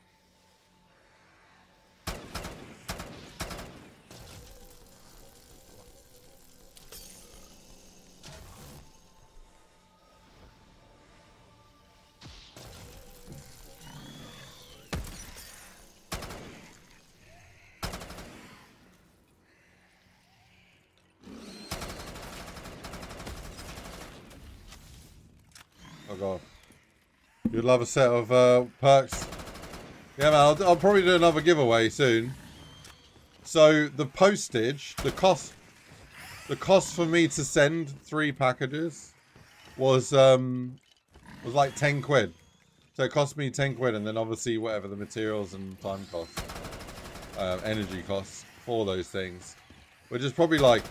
You'd love a set of uh, perks. Yeah, man, I'll, I'll probably do another giveaway soon. So the postage, the cost, the cost for me to send three packages was um was like 10 quid. So it cost me 10 quid and then obviously whatever the materials and time costs, uh, energy costs for those things, which is probably like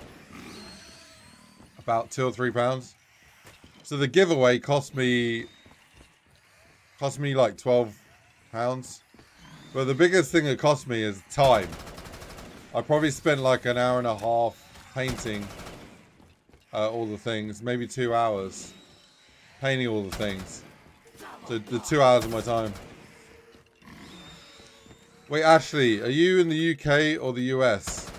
about two or three pounds. So the giveaway cost me cost me like 12 pounds. But the biggest thing it cost me is time. I probably spent like an hour and a half painting uh, all the things, maybe two hours painting all the things. So the two hours of my time. Wait, Ashley, are you in the UK or the US?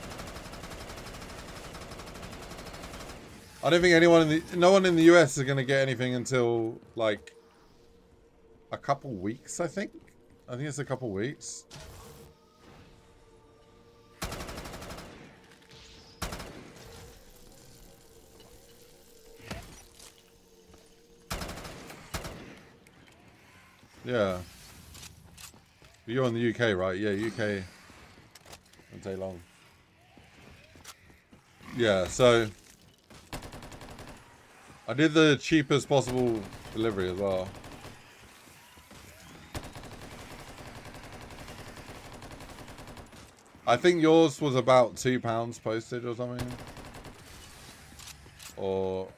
I don't think anyone in the no one in the US is gonna get anything until like a couple weeks, I think. I think it's a couple weeks. Yeah. You're in the UK, right? Yeah, UK. Won't take long. Yeah, so I did the cheapest possible delivery as well. I think yours was about two pounds postage or something, or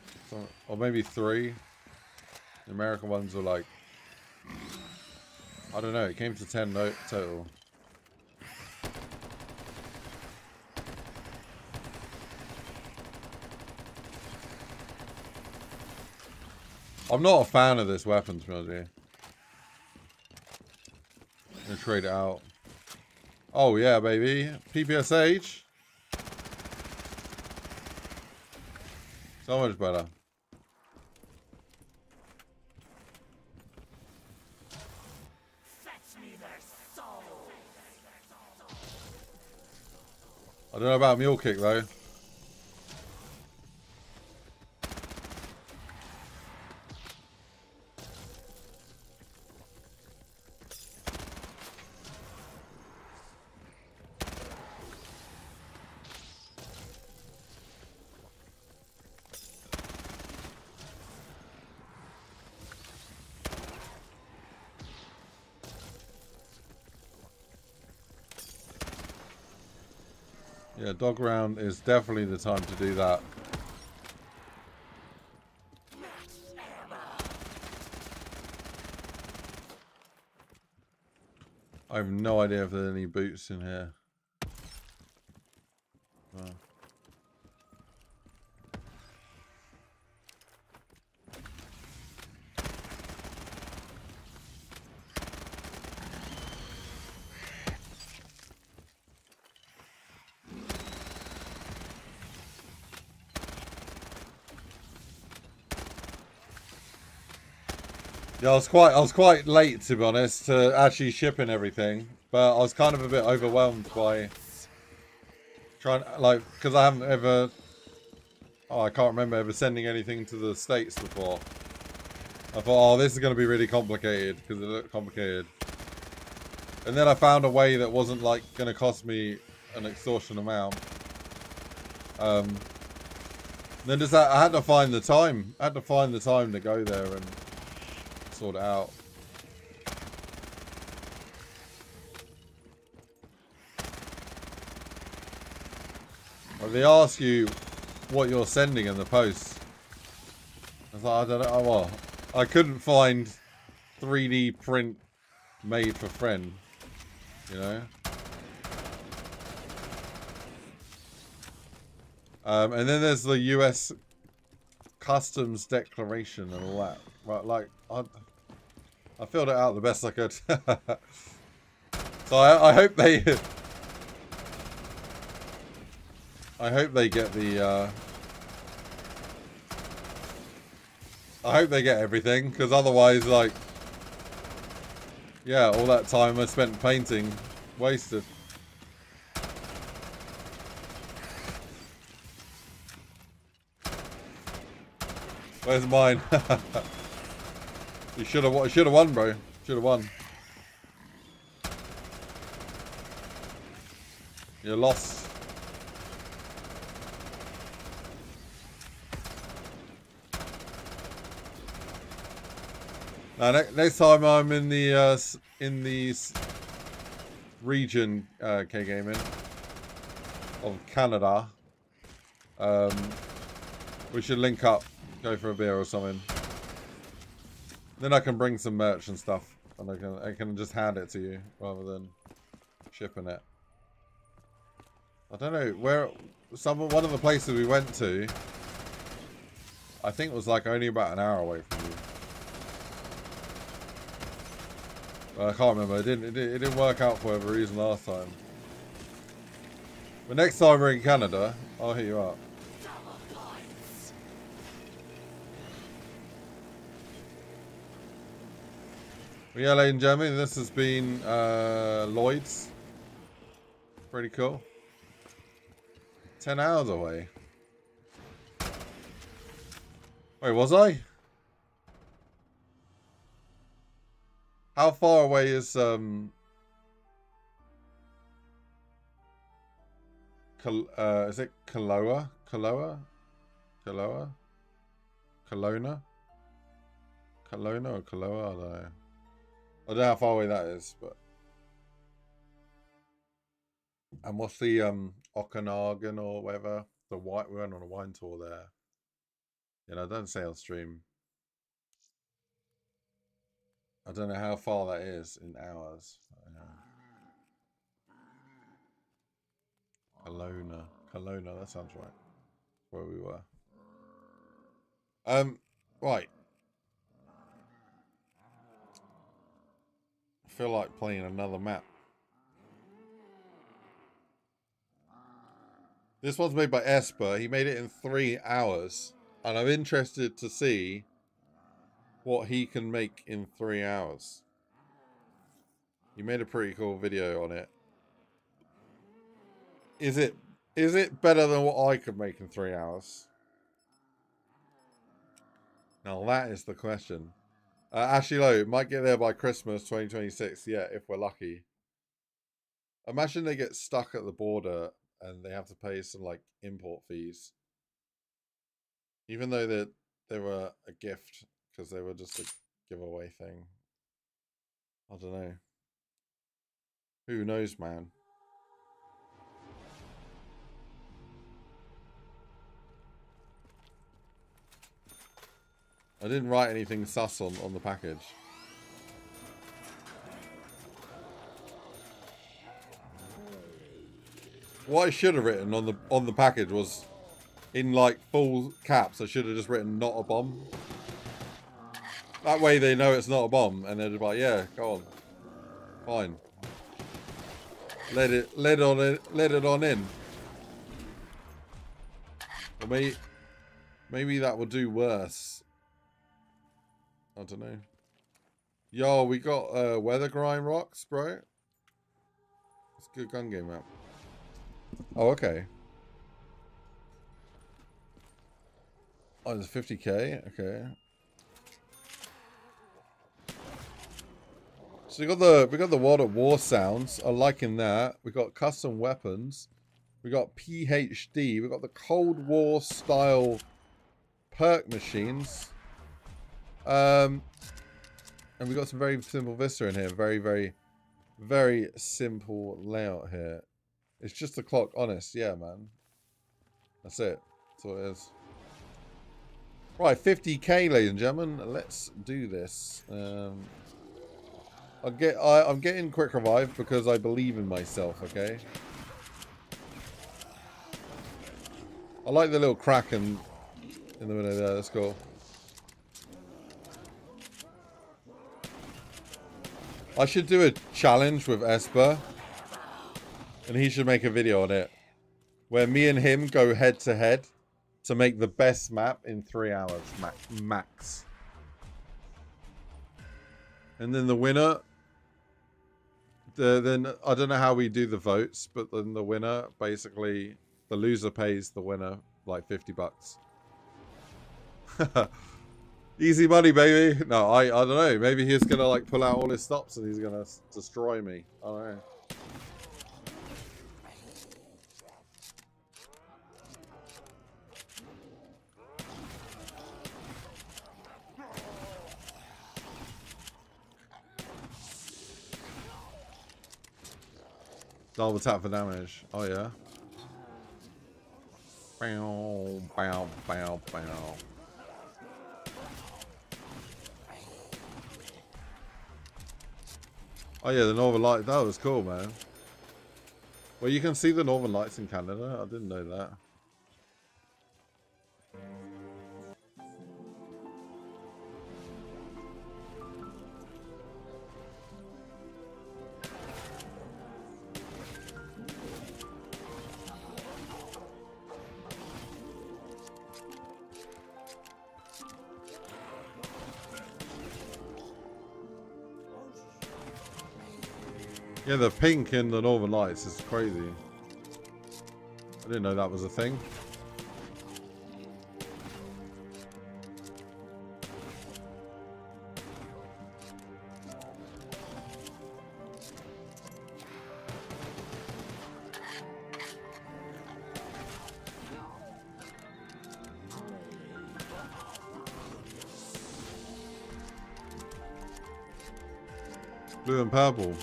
or maybe three. The American ones were like I don't know. It came to 10 no total. I'm not a fan of this weapon, to be honest with you. I'm to trade it out. Oh, yeah, baby. PPSH. So much better. I don't know about mule kick though. Dog round is definitely the time to do that. I have no idea if there's any boots in here. Yeah, I was quite I was quite late to be honest to actually shipping everything, but I was kind of a bit overwhelmed by trying like because I haven't ever oh I can't remember ever sending anything to the states before. I thought, oh, this is going to be really complicated because it looked complicated. And then I found a way that wasn't like going to cost me an extortion amount. Um, then just I had to find the time. I had to find the time to go there and sort out. Well, they ask you what you're sending in the post. I was like, I don't know. Well, I couldn't find 3D print made for friend. You know? Um, and then there's the US customs declaration and all that. Right, like, I, I filled it out the best I could. so I, I hope they... I hope they get the... Uh, I hope they get everything, because otherwise, like... Yeah, all that time I spent painting, wasted. Where's mine? You should have. Should have won, bro. Should have won. You lost. Now, ne next time I'm in the uh, in the region, uh, K Gaming of Canada, um, we should link up, go for a beer or something. Then I can bring some merch and stuff, and I can I can just hand it to you rather than shipping it. I don't know where some one of the places we went to. I think was like only about an hour away from you. I can't remember. It didn't, it didn't. It didn't work out for whatever reason last time. But next time we're in Canada, I'll hit you up. Yeah, ladies and gentlemen, this has been uh, Lloyd's. Pretty cool. Ten hours away. Wait, was I? How far away is um? Uh, is it Kaloa? Kaloa? Kaloa? Kelowna? Kelowna or Kaloa? I don't know. I don't know how far away that is, but. And what's the um Okanagan or whatever? The white we went on a wine tour there. You know, don't say on stream. I don't know how far that is in hours. Kelowna. Kelowna, that sounds right. Where we were. Um, right. Feel like playing another map. This one's made by Vesper. He made it in three hours. And I'm interested to see what he can make in three hours. He made a pretty cool video on it. Is it is it better than what I could make in three hours? Now that is the question. Uh, Ashley Lowe might get there by Christmas 2026. Yeah, if we're lucky. Imagine they get stuck at the border and they have to pay some like import fees. Even though they they were a gift because they were just a giveaway thing. I don't know. Who knows, man? I didn't write anything sus on, on the package. What I should have written on the on the package was in like full caps. I should have just written not a bomb. That way they know it's not a bomb and they're like, yeah, go on. Fine. Let it let on it let it on in. Or maybe maybe that will do worse. I don't know. Yo, we got uh, weather grind rocks, bro. It's a good gun game map. Oh, okay. Oh, there's 50k. Okay. So we got the we got the World at War sounds. I'm liking that. We got custom weapons. We got PhD. We got the Cold War style perk machines. Um, and we got some very simple Vista in here. Very, very, very simple layout here. It's just a clock, honest. Yeah, man. That's it. That's what it is. Right, 50k, ladies and gentlemen. Let's do this. Um, I'll get. I, I'm getting quick revive because I believe in myself. Okay. I like the little crack in, in the middle there. That's cool. I should do a challenge with Vesper. And he should make a video on it. Where me and him go head to head to make the best map in three hours ma max. And then the winner the, then I don't know how we do the votes, but then the winner basically the loser pays the winner like 50 bucks. Easy money, baby. No, I, I don't know. Maybe he's going to like pull out all his stops and he's going to destroy me. I don't know. Double tap for damage. Oh, yeah. Bow, bow, bow, bow. Oh yeah, the Northern Light. That was cool, man. Well, you can see the Northern Lights in Canada. I didn't know that. Yeah, the pink in the Northern Lights is crazy. I didn't know that was a thing. Blue and purple.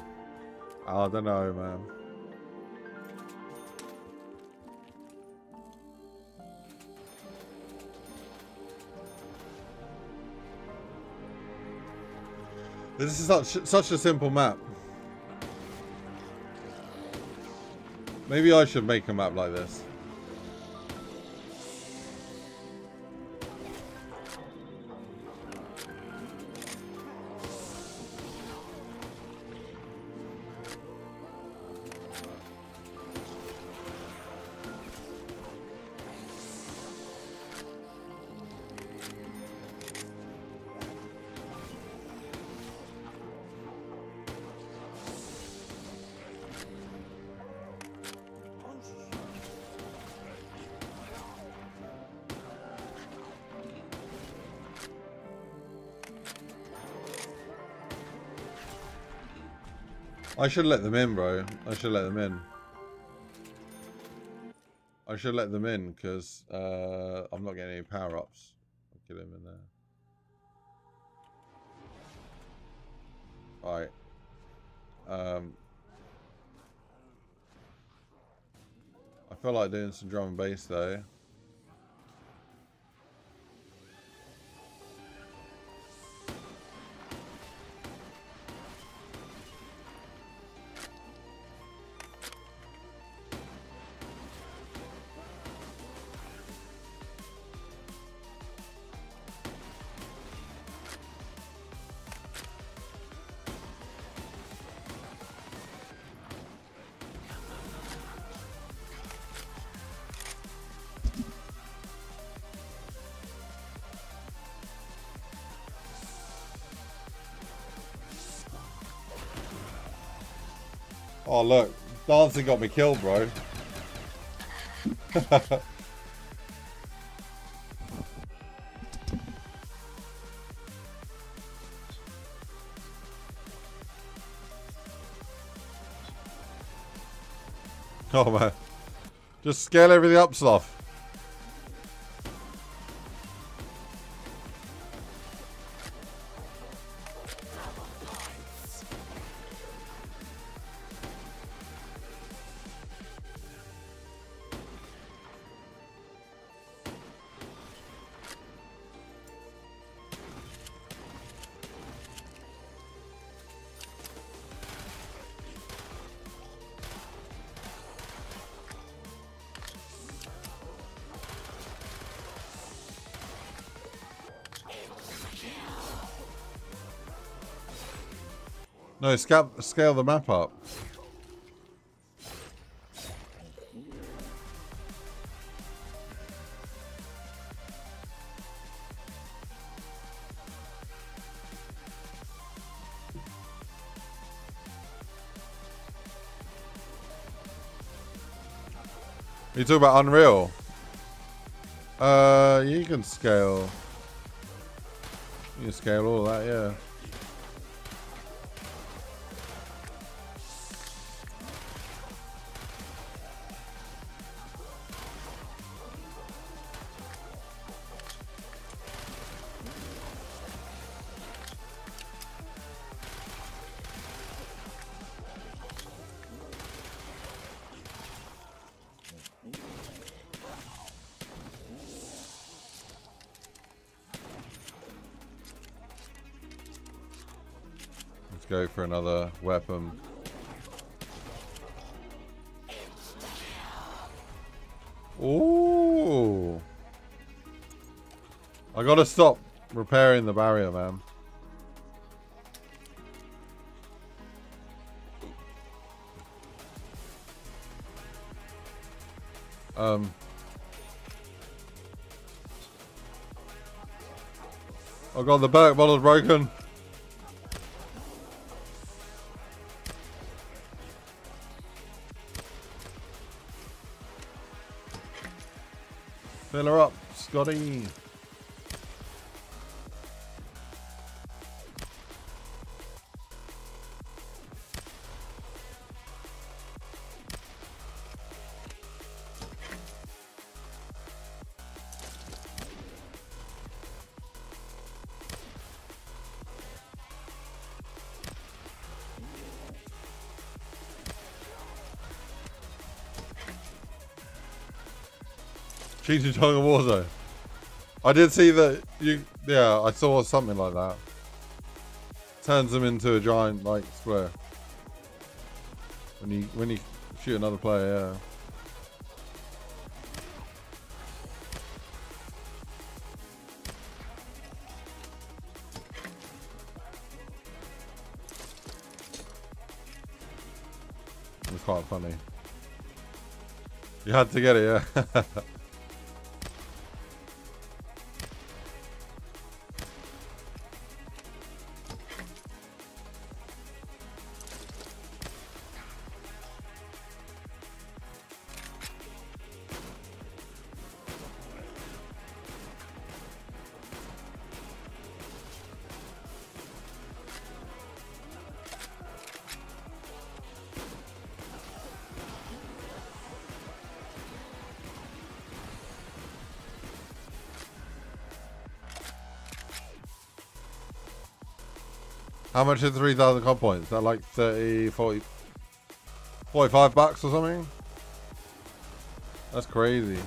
Oh, I don't know, man. This is such such a simple map. Maybe I should make a map like this. I should let them in, bro. I should let them in. I should let them in because uh, I'm not getting any power ups. I'll get him in there. Alright. Um, I feel like doing some drum and bass though. Dancing got me killed, bro. oh man. Just scale everything up, Sloth. Scale the map up. You talk about Unreal? Uh, you can scale. You can scale all that, yeah. Gotta stop repairing the barrier, man. Um. Oh god, the back bottle's broken. Cheating of Warzone. I did see that you yeah, I saw something like that. Turns them into a giant like square. When you when you shoot another player, yeah. It quite funny. You had to get it, yeah. much is 3,000 comp points? Is that like 30, 40, 45 bucks or something? That's crazy.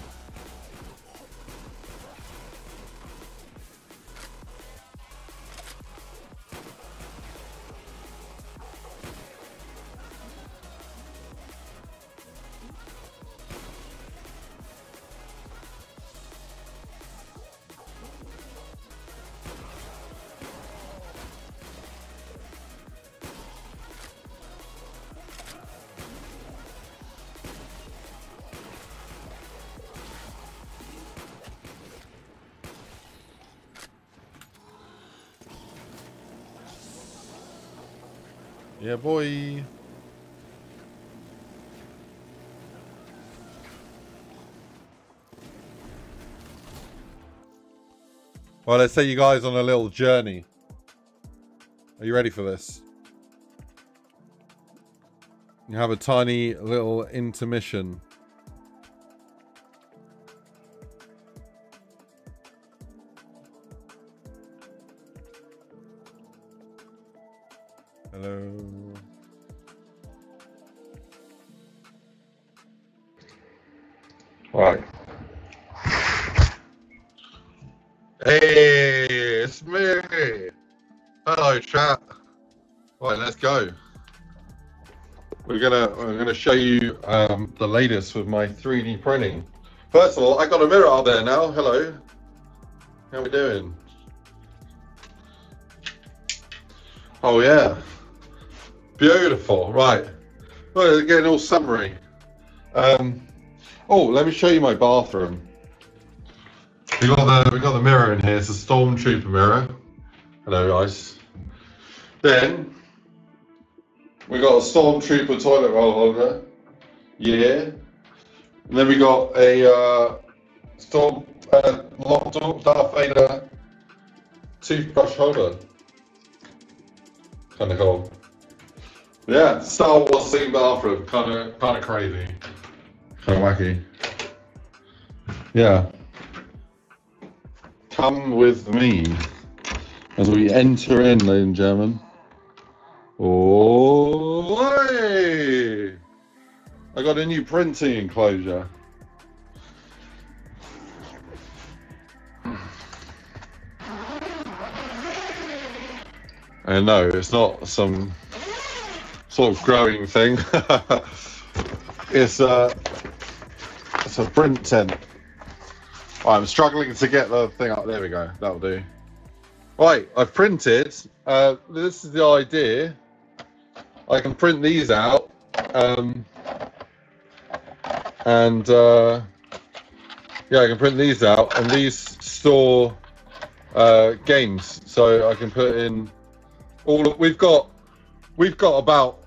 Yeah, boy. Well, let's take you guys on a little journey. Are you ready for this? You have a tiny little intermission. Gonna we're gonna show you um, the latest with my 3D printing. First of all, I got a mirror out there now. Hello. How we doing? Oh yeah. Beautiful. Right. Well, getting all summary. Um, oh, let me show you my bathroom. We got the we got the mirror in here. It's a stormtrooper mirror. Hello, guys. Then we got a stormtrooper toilet roll holder. Yeah. And then we got a uh, storm uh, up Darth Vader toothbrush holder. Kind of cool. Yeah, Star Wars themed bathroom. Kind of kind of crazy. Kind of wacky. Yeah. Come with me as we enter in, ladies and gentlemen. Oh! I got a new printing enclosure. And no, it's not some sort of growing thing. it's a it's a print tent. I'm struggling to get the thing up. There we go. That'll do. Right, I've printed. Uh, this is the idea. I can print these out, um, and uh, yeah, I can print these out, and these store uh, games. So I can put in all. Of, we've got we've got about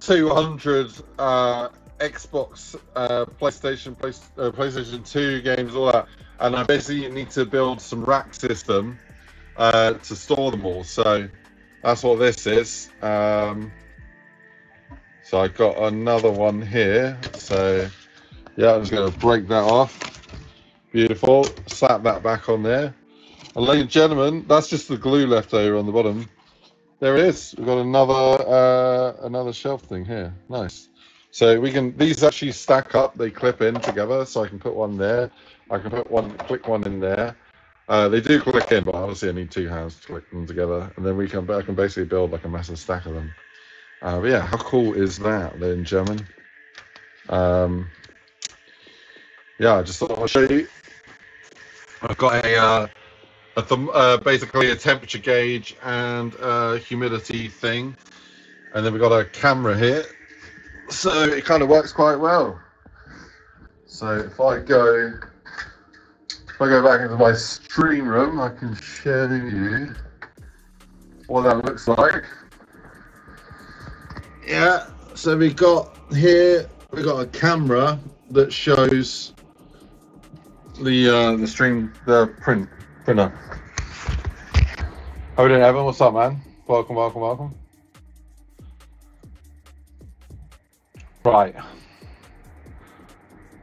200 uh, Xbox, uh, PlayStation, Play, uh, PlayStation 2 games, all that, and I basically need to build some rack system uh, to store them all. So that's what this is. Um, so I got another one here. So yeah, I'm just going to break that off. Beautiful. Slap that back on there. And ladies and gentlemen, that's just the glue left over on the bottom. There it is. We've got another uh, another shelf thing here. Nice. So we can these actually stack up. They clip in together, so I can put one there. I can put one, click one in there. Uh, they do click in, but obviously I need two hands to click them together, and then we can I can basically build like a massive stack of them. Uh, but yeah, how cool is that, and gentlemen? Um, yeah, I just thought I'd show you. I've got a, uh, a therm- uh, basically a temperature gauge and a humidity thing, and then we've got a camera here, so it kind of works quite well. So if I go, I go back into my stream room, I can show you what that looks like. Yeah, so we've got here, we've got a camera that shows the uh, the stream, the print printer. How we doing, Evan? What's up, man? Welcome, welcome, welcome. Right.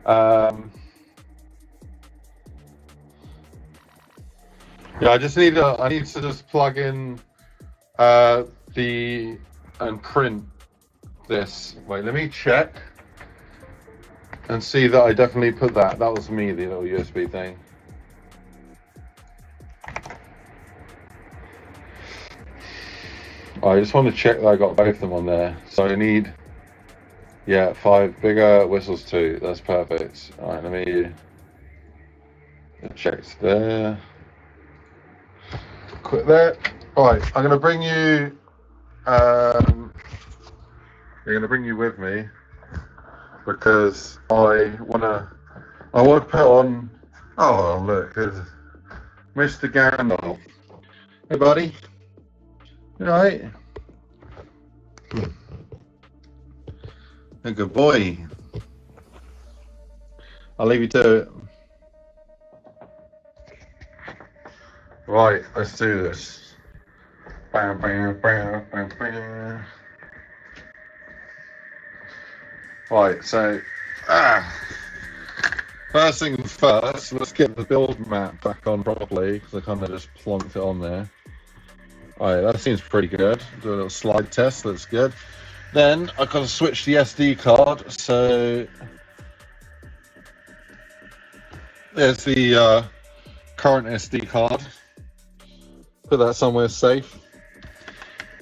Um, yeah, I just need to. I need to just plug in uh, the and print this. Wait, let me check and see that I definitely put that. That was me, the little USB thing. I just want to check that I got both of them on there. So I need, yeah, five bigger whistles too. That's perfect. All right, let me check there. Quit there. All right, I'm gonna bring you. Um, I'm gonna bring you with me because I wanna. I want to put on. Oh look, there's Mr. Gandalf. Hey, buddy. You all right? A good boy. I'll leave you to it. Right, let's do this. Bam, bam, bam, bam, bam. Right, so ah, first thing first, let's get the build map back on properly because I kind of just plonked it on there. Alright, that seems pretty good. Do a little slide test, that's good. Then I've got to switch the SD card, so there's the uh, current SD card. Put that somewhere safe.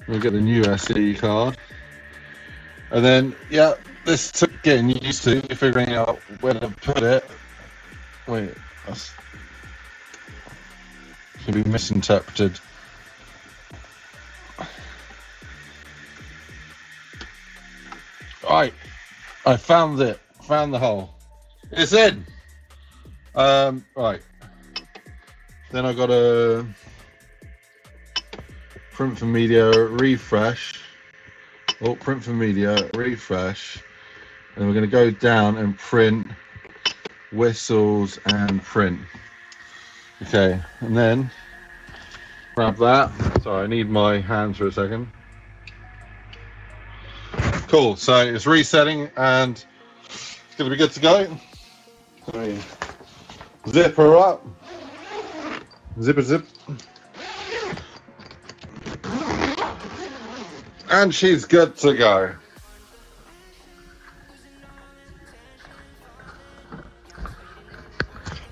We'll get the new SD card. And then, yeah, this took getting used to figuring out where to put it. Wait, that's can be misinterpreted. Right, I found it. Found the hole. It's in. Um, right. Then I got a print for media refresh. Oh, print for media refresh, and we're going to go down and print whistles and print. Okay, and then grab that. Sorry, I need my hands for a second. Cool. So it's resetting and it's going to be good to go. So, zip her up. Zip it, zip. And she's good to go.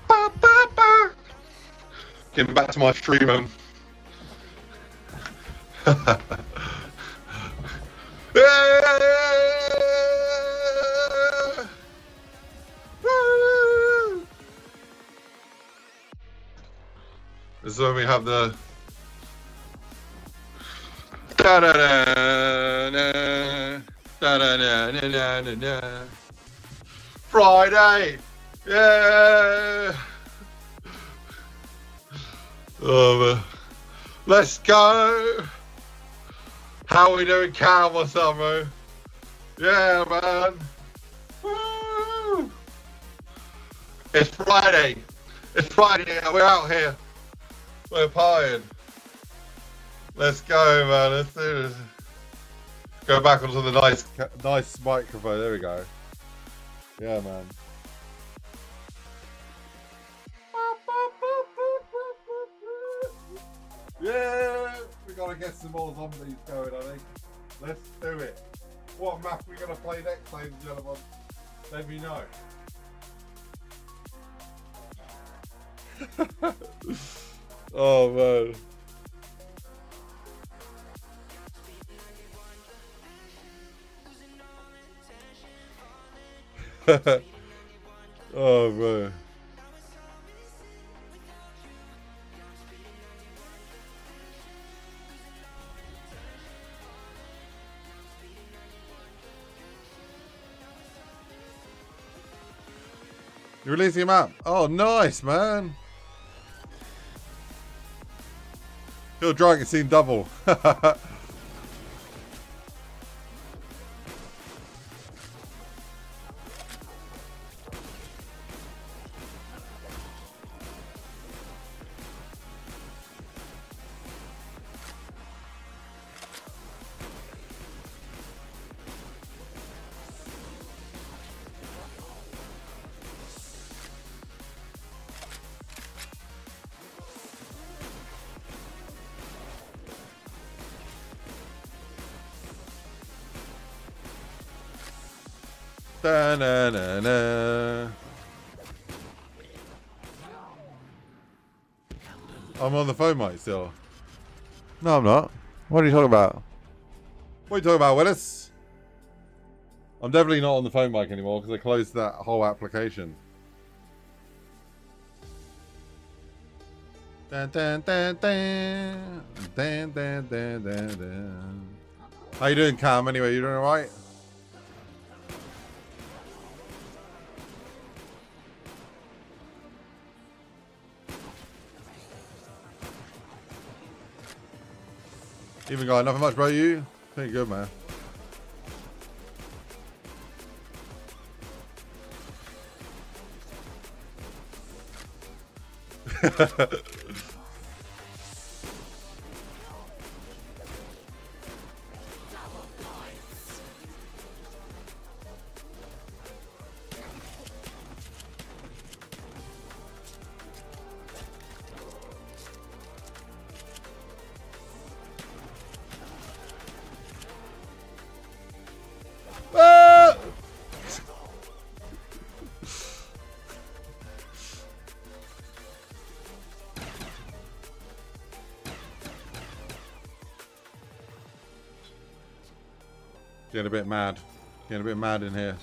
Ba, ba, ba. Getting back to my stream room. This is when we have the. Friday! Yeah! Man. Let's go! How we doing, Cowboy Summer? Yeah, man! Woo! It's Friday! It's Friday, we're out here! We're partying. Let's go, man. Let's do this. Go back onto the nice, nice microphone. There we go. Yeah, man. Yeah, we gotta get some more zombies going. I think. Let's do it. What map we gonna play next, ladies and gentlemen? Let me know. oh man. oh man. You're releasing a map. Oh, nice, man. Kill Dragon Scene double. still. No, I'm not. What are you talking about? What are you talking about, Willis? I'm definitely not on the phone mic anymore because I closed that whole application. Dun, dun, dun, dun. Dun, dun, dun, dun, dun. How you doing, Cam? Anyway, you doing alright? Even guy, nothing much, bro. You? Pretty good, man. mad. Getting a bit mad in here.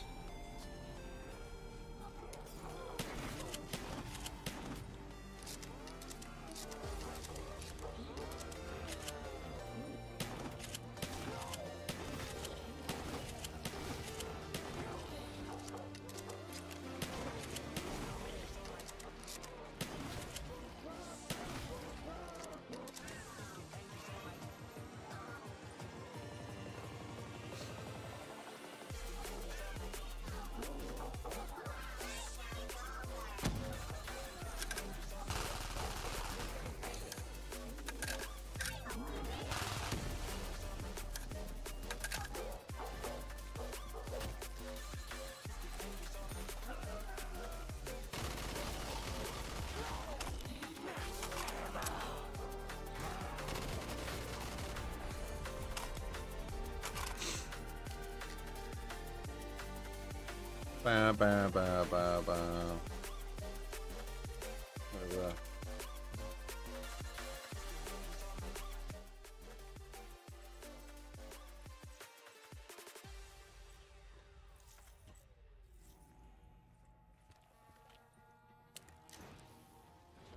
Bah, bah, bah, bah, bah. Whatever.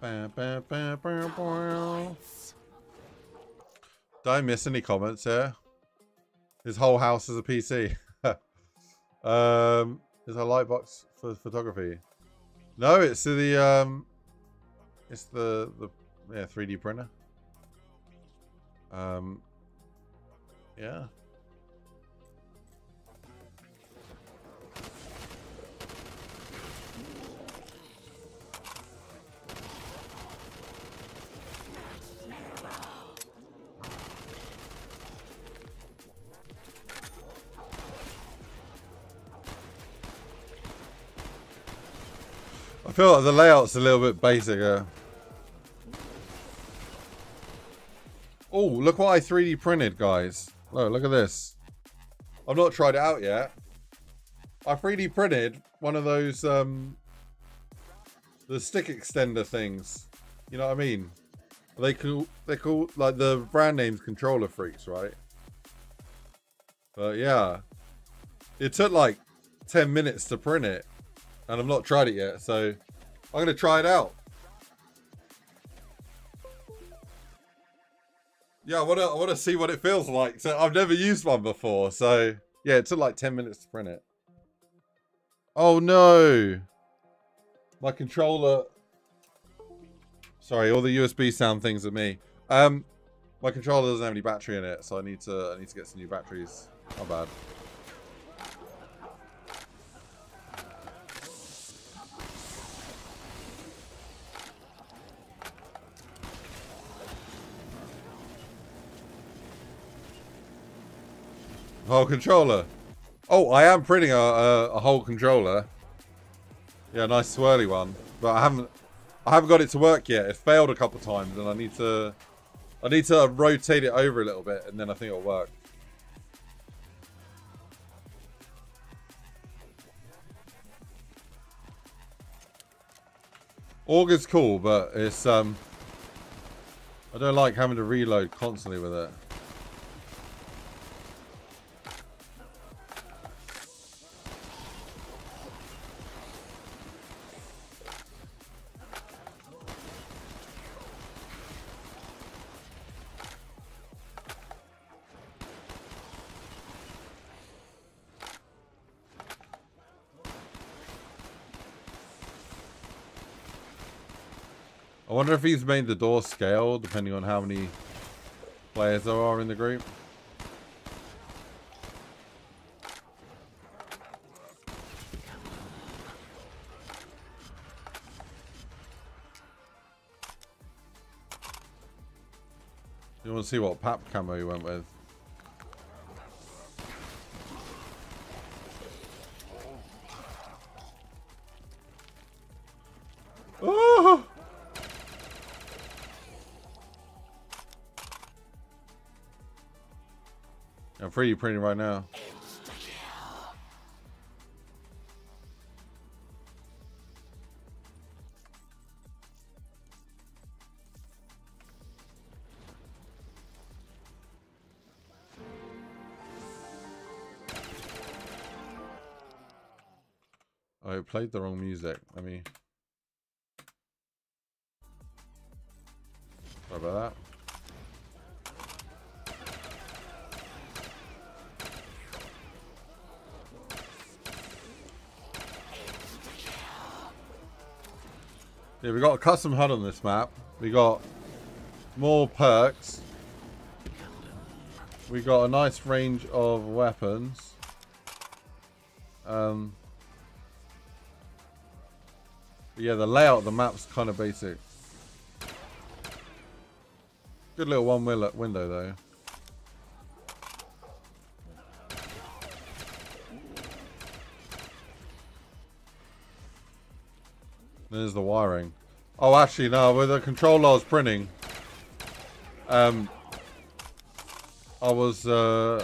Ba, ba, ba, ba, ba. Did I miss any comments here? His whole house is a PC. um, is a light box for photography? No, it's the um, it's the the yeah 3D printer. Um, yeah. Feel like the layout's a little bit basic. Oh, look what I 3D printed, guys. Look, look at this. I've not tried it out yet. I 3D printed one of those, um, the stick extender things. You know what I mean? They call, they call, like, the brand name's Controller Freaks, right? But yeah. It took like 10 minutes to print it. And I've not tried it yet, so I'm to try it out. Yeah, I want to I want to see what it feels like. So I've never used one before, so yeah, it took like 10 minutes to print it. Oh no. My controller Sorry, all the USB sound things are me. Um my controller doesn't have any battery in it, so I need to I need to get some new batteries. Not bad. Whole controller. Oh, I am printing a, a, a whole controller. Yeah, nice swirly one. But I haven't I haven't got it to work yet. It failed a couple times and I need to I need to rotate it over a little bit and then I think it'll work. Augur's cool, but it's um I don't like having to reload constantly with it. Wonder if he's made the door scale depending on how many players there are in the group. You want to see what pap camo he went with? 3D printing right now. Oh, it played the wrong music. Let me. Sorry about that. Yeah, we got a custom HUD on this map. We got more perks. We got a nice range of weapons. Um, yeah, the layout of the map's kind of basic. Good little one window though. There's the wiring. Oh, actually, no. With the controller I was printing, um, I was, uh,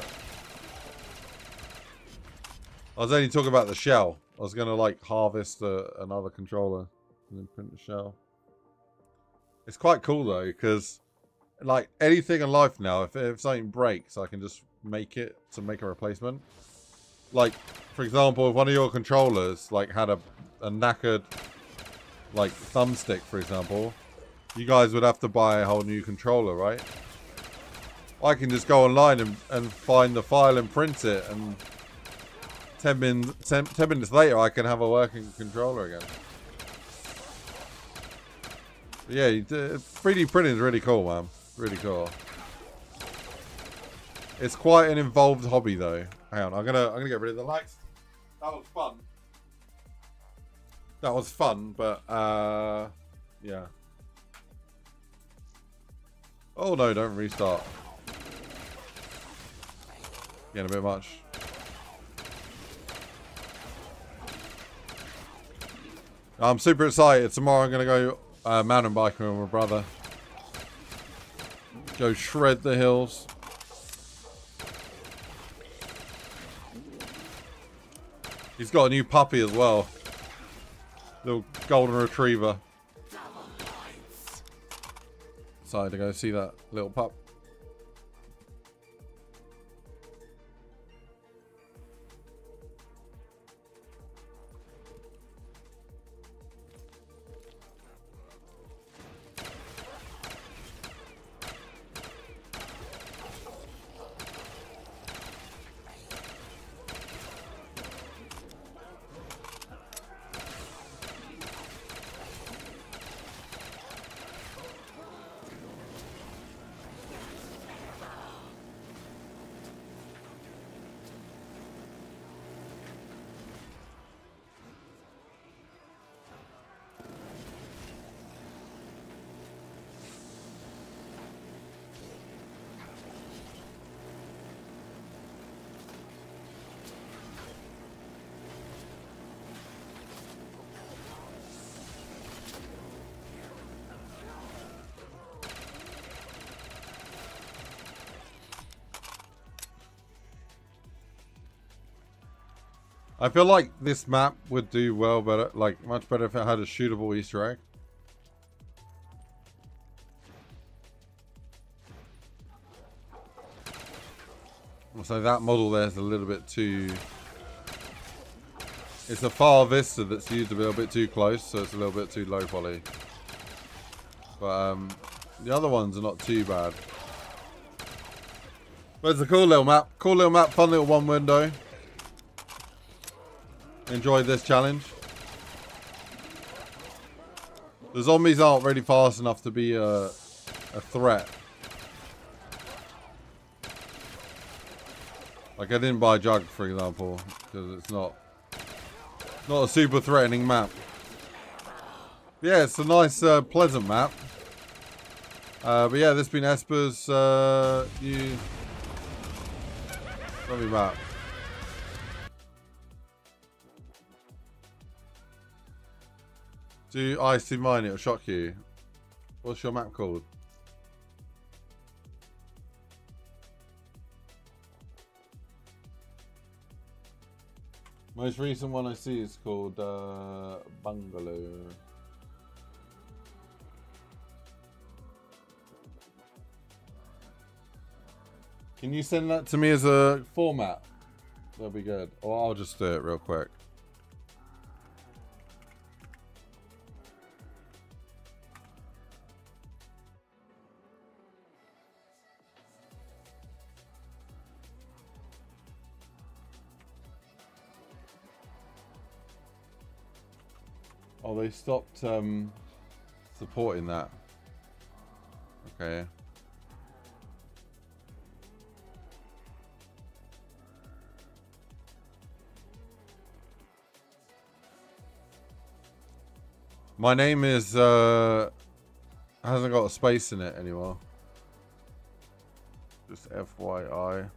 I was only talking about the shell. I was going to, like, harvest uh, another controller and then print the shell. It's quite cool, though, because, like, anything in life now, if, if something breaks, I can just make it to make a replacement. Like, for example, if one of your controllers, like, had a, a knackered like thumbstick, for example, you guys would have to buy a whole new controller, right? I can just go online and, and find the file and print it, and 10, min, 10, 10 minutes later, I can have a working controller again. But yeah, 3D printing is really cool, man. Really cool. It's quite an involved hobby, though. Hang on, I'm gonna I'm gonna get rid of the lights. That was fun. That was fun, but uh, yeah. Oh no, don't restart. Getting a bit much. I'm super excited. Tomorrow I'm going to go uh, mountain biking with my brother. Go shred the hills. He's got a new puppy as well. Little golden retriever. Excited to go see that little pup. I feel like this map would do well better, like much better if it had a shootable Easter egg. So that model there is a little bit too... It's a far vista that's used a little bit too close, so it's a little bit too low poly. But um, the other ones are not too bad. But it's a cool little map. Cool little map, fun little one window enjoyed this challenge. The zombies aren't really fast enough to be a, a threat. Like I didn't buy Jug, for example, because it's not not a super threatening map. Yeah, it's a nice, uh, pleasant map. Uh, but yeah, this has been Vesper's uh, new zombie map. Do I see mine? It'll shock you. What's your map called? Most recent one I see is called uh, Bungalow. Can you send that to me as a format? That'll be good. Or I'll just do it real quick. They stopped um, supporting that. Okay. My name is, uh, hasn't got a space in it anymore. Just FYI.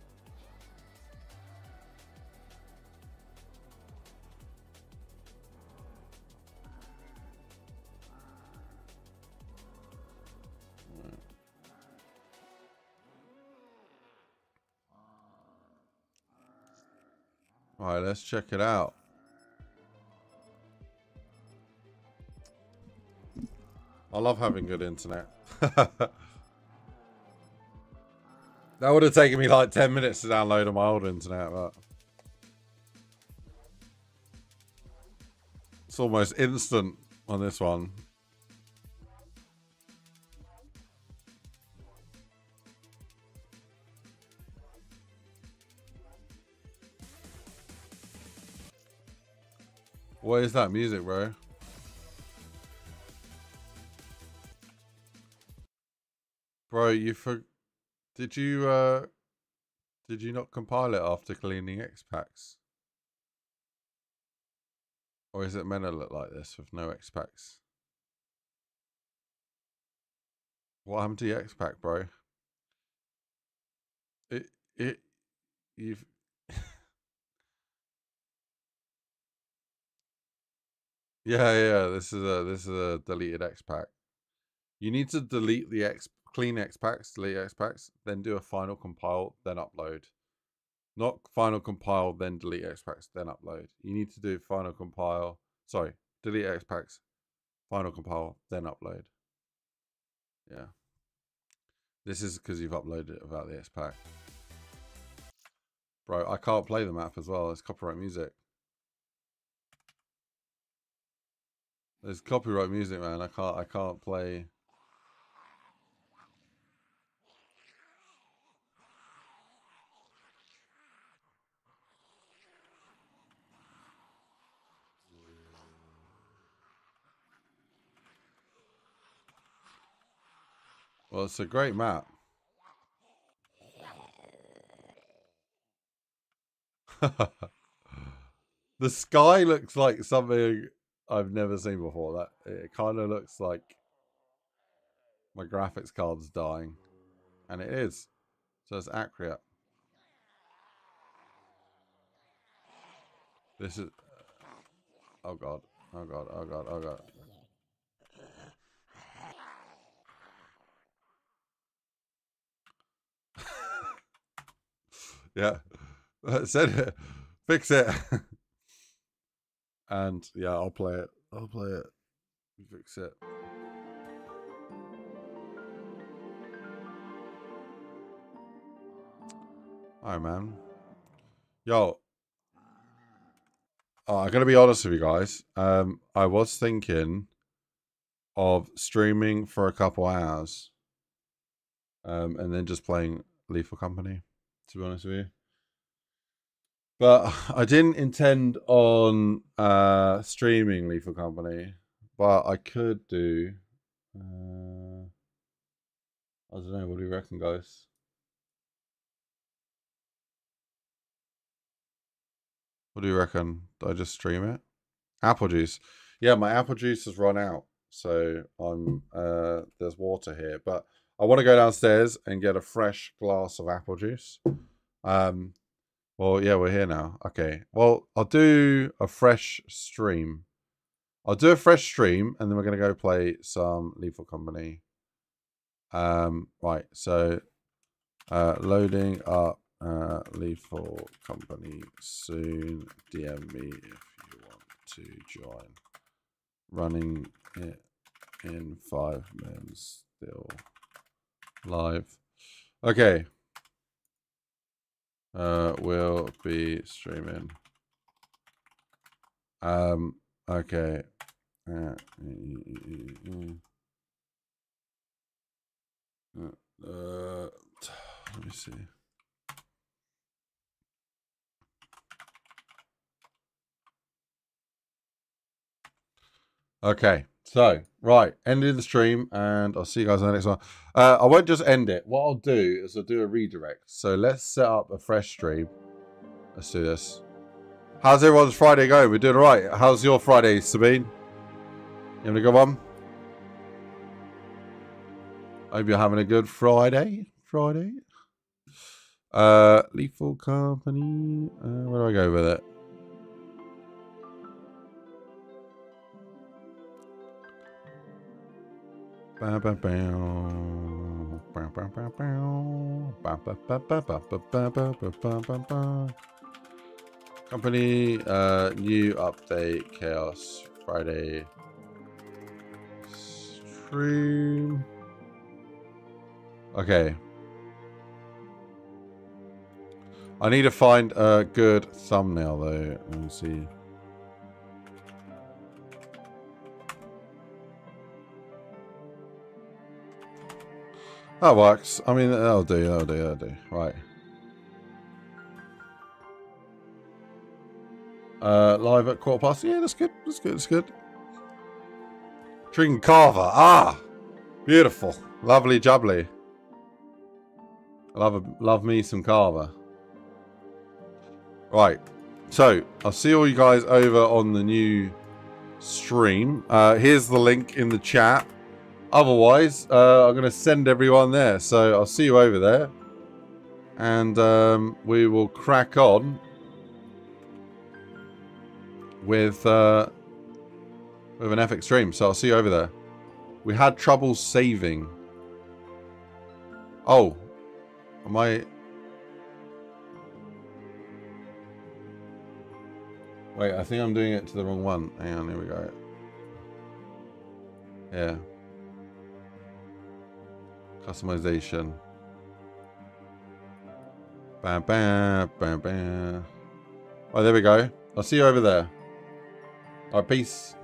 Alright, let's check it out. I love having good internet. that would have taken me like 10 minutes to download on my old internet, but... It's almost instant on this one. What is that music, bro? Bro, you for did you uh did you not compile it after cleaning XPaks? Or is it meant to look like this with no XPaks? What happened to your XPak, bro? It it you've Yeah, yeah, this is a this is a deleted XPak. You need to delete the X clean XPaks, delete XPaks, then do a final compile, then upload. Not final compile, then delete XPaks, then upload. You need to do final compile. Sorry, delete XPaks, final compile, then upload. Yeah. This is because you've uploaded it without the XPak. Bro, I can't play the map as well. It's copyright music. There's copyright music, man. I can't. I can't play. Well, it's a great map. the sky looks like something I've never seen before. That it kind of looks like my graphics card's dying, and it is. So it's accurate. This is. Oh god! Oh god! Oh god! Oh god! yeah, said it. Fix it. And yeah, I'll play it. I'll play it. Fix it. Alright, man. Yo. Oh, I gotta be honest with you guys. Um, I was thinking of streaming for a couple hours. Um, and then just playing Lethal Company, to be honest with you. But I didn't intend on uh, streaming Lethal Company, but I could do. Uh, I don't know. What do you reckon, guys? What do you reckon? Do I just stream it? Apple juice. Yeah, my apple juice has run out, so I'm. Uh, there's water here, but I want to go downstairs and get a fresh glass of apple juice. Um, well, yeah, we're here now. Okay. Well, I'll do a fresh stream. I'll do a fresh stream, and then we're going to go play some Lethal Company. Um, right. So, uh, loading up uh, Lethal Company soon. DM me if you want to join. Running it in five minutes. Still live. Okay uh, will be streaming. Um, okay. Uh, uh, let me see. Okay. So, right, ending the stream, and I'll see you guys on the next one. Uh, I won't just end it. What I'll do is I'll do a redirect. So let's set up a fresh stream. Let's do this. How's everyone's Friday going? We're doing all right. How's your Friday, Sabine? You having a good one? Hope you're having a good Friday. Friday. Uh, Lethal Company. Uh, where do I go with it? Company, uh, new update, Chaos Friday stream. Okay. I need to find a good thumbnail though. Let me see. That works. I mean, that'll do, that'll do, that'll do. Right. Uh, live at quarter past. Yeah, that's good. That's good. That's good. Drinking Carver. Ah, beautiful, lovely, jubbly. Love, a, love me some Carver. Right. So I'll see all you guys over on the new stream. Uh, here's the link in the chat. Otherwise, uh, I'm going to send everyone there. So I'll see you over there. And um, we will crack on with uh, with an epic stream. So I'll see you over there. We had trouble saving. Oh. Am I... Wait, I think I'm doing it to the wrong one. Hang on, here we go. Yeah. Customization. Bam, bam, bam, bam. Oh, there we go. I'll see you over there. Alright, peace.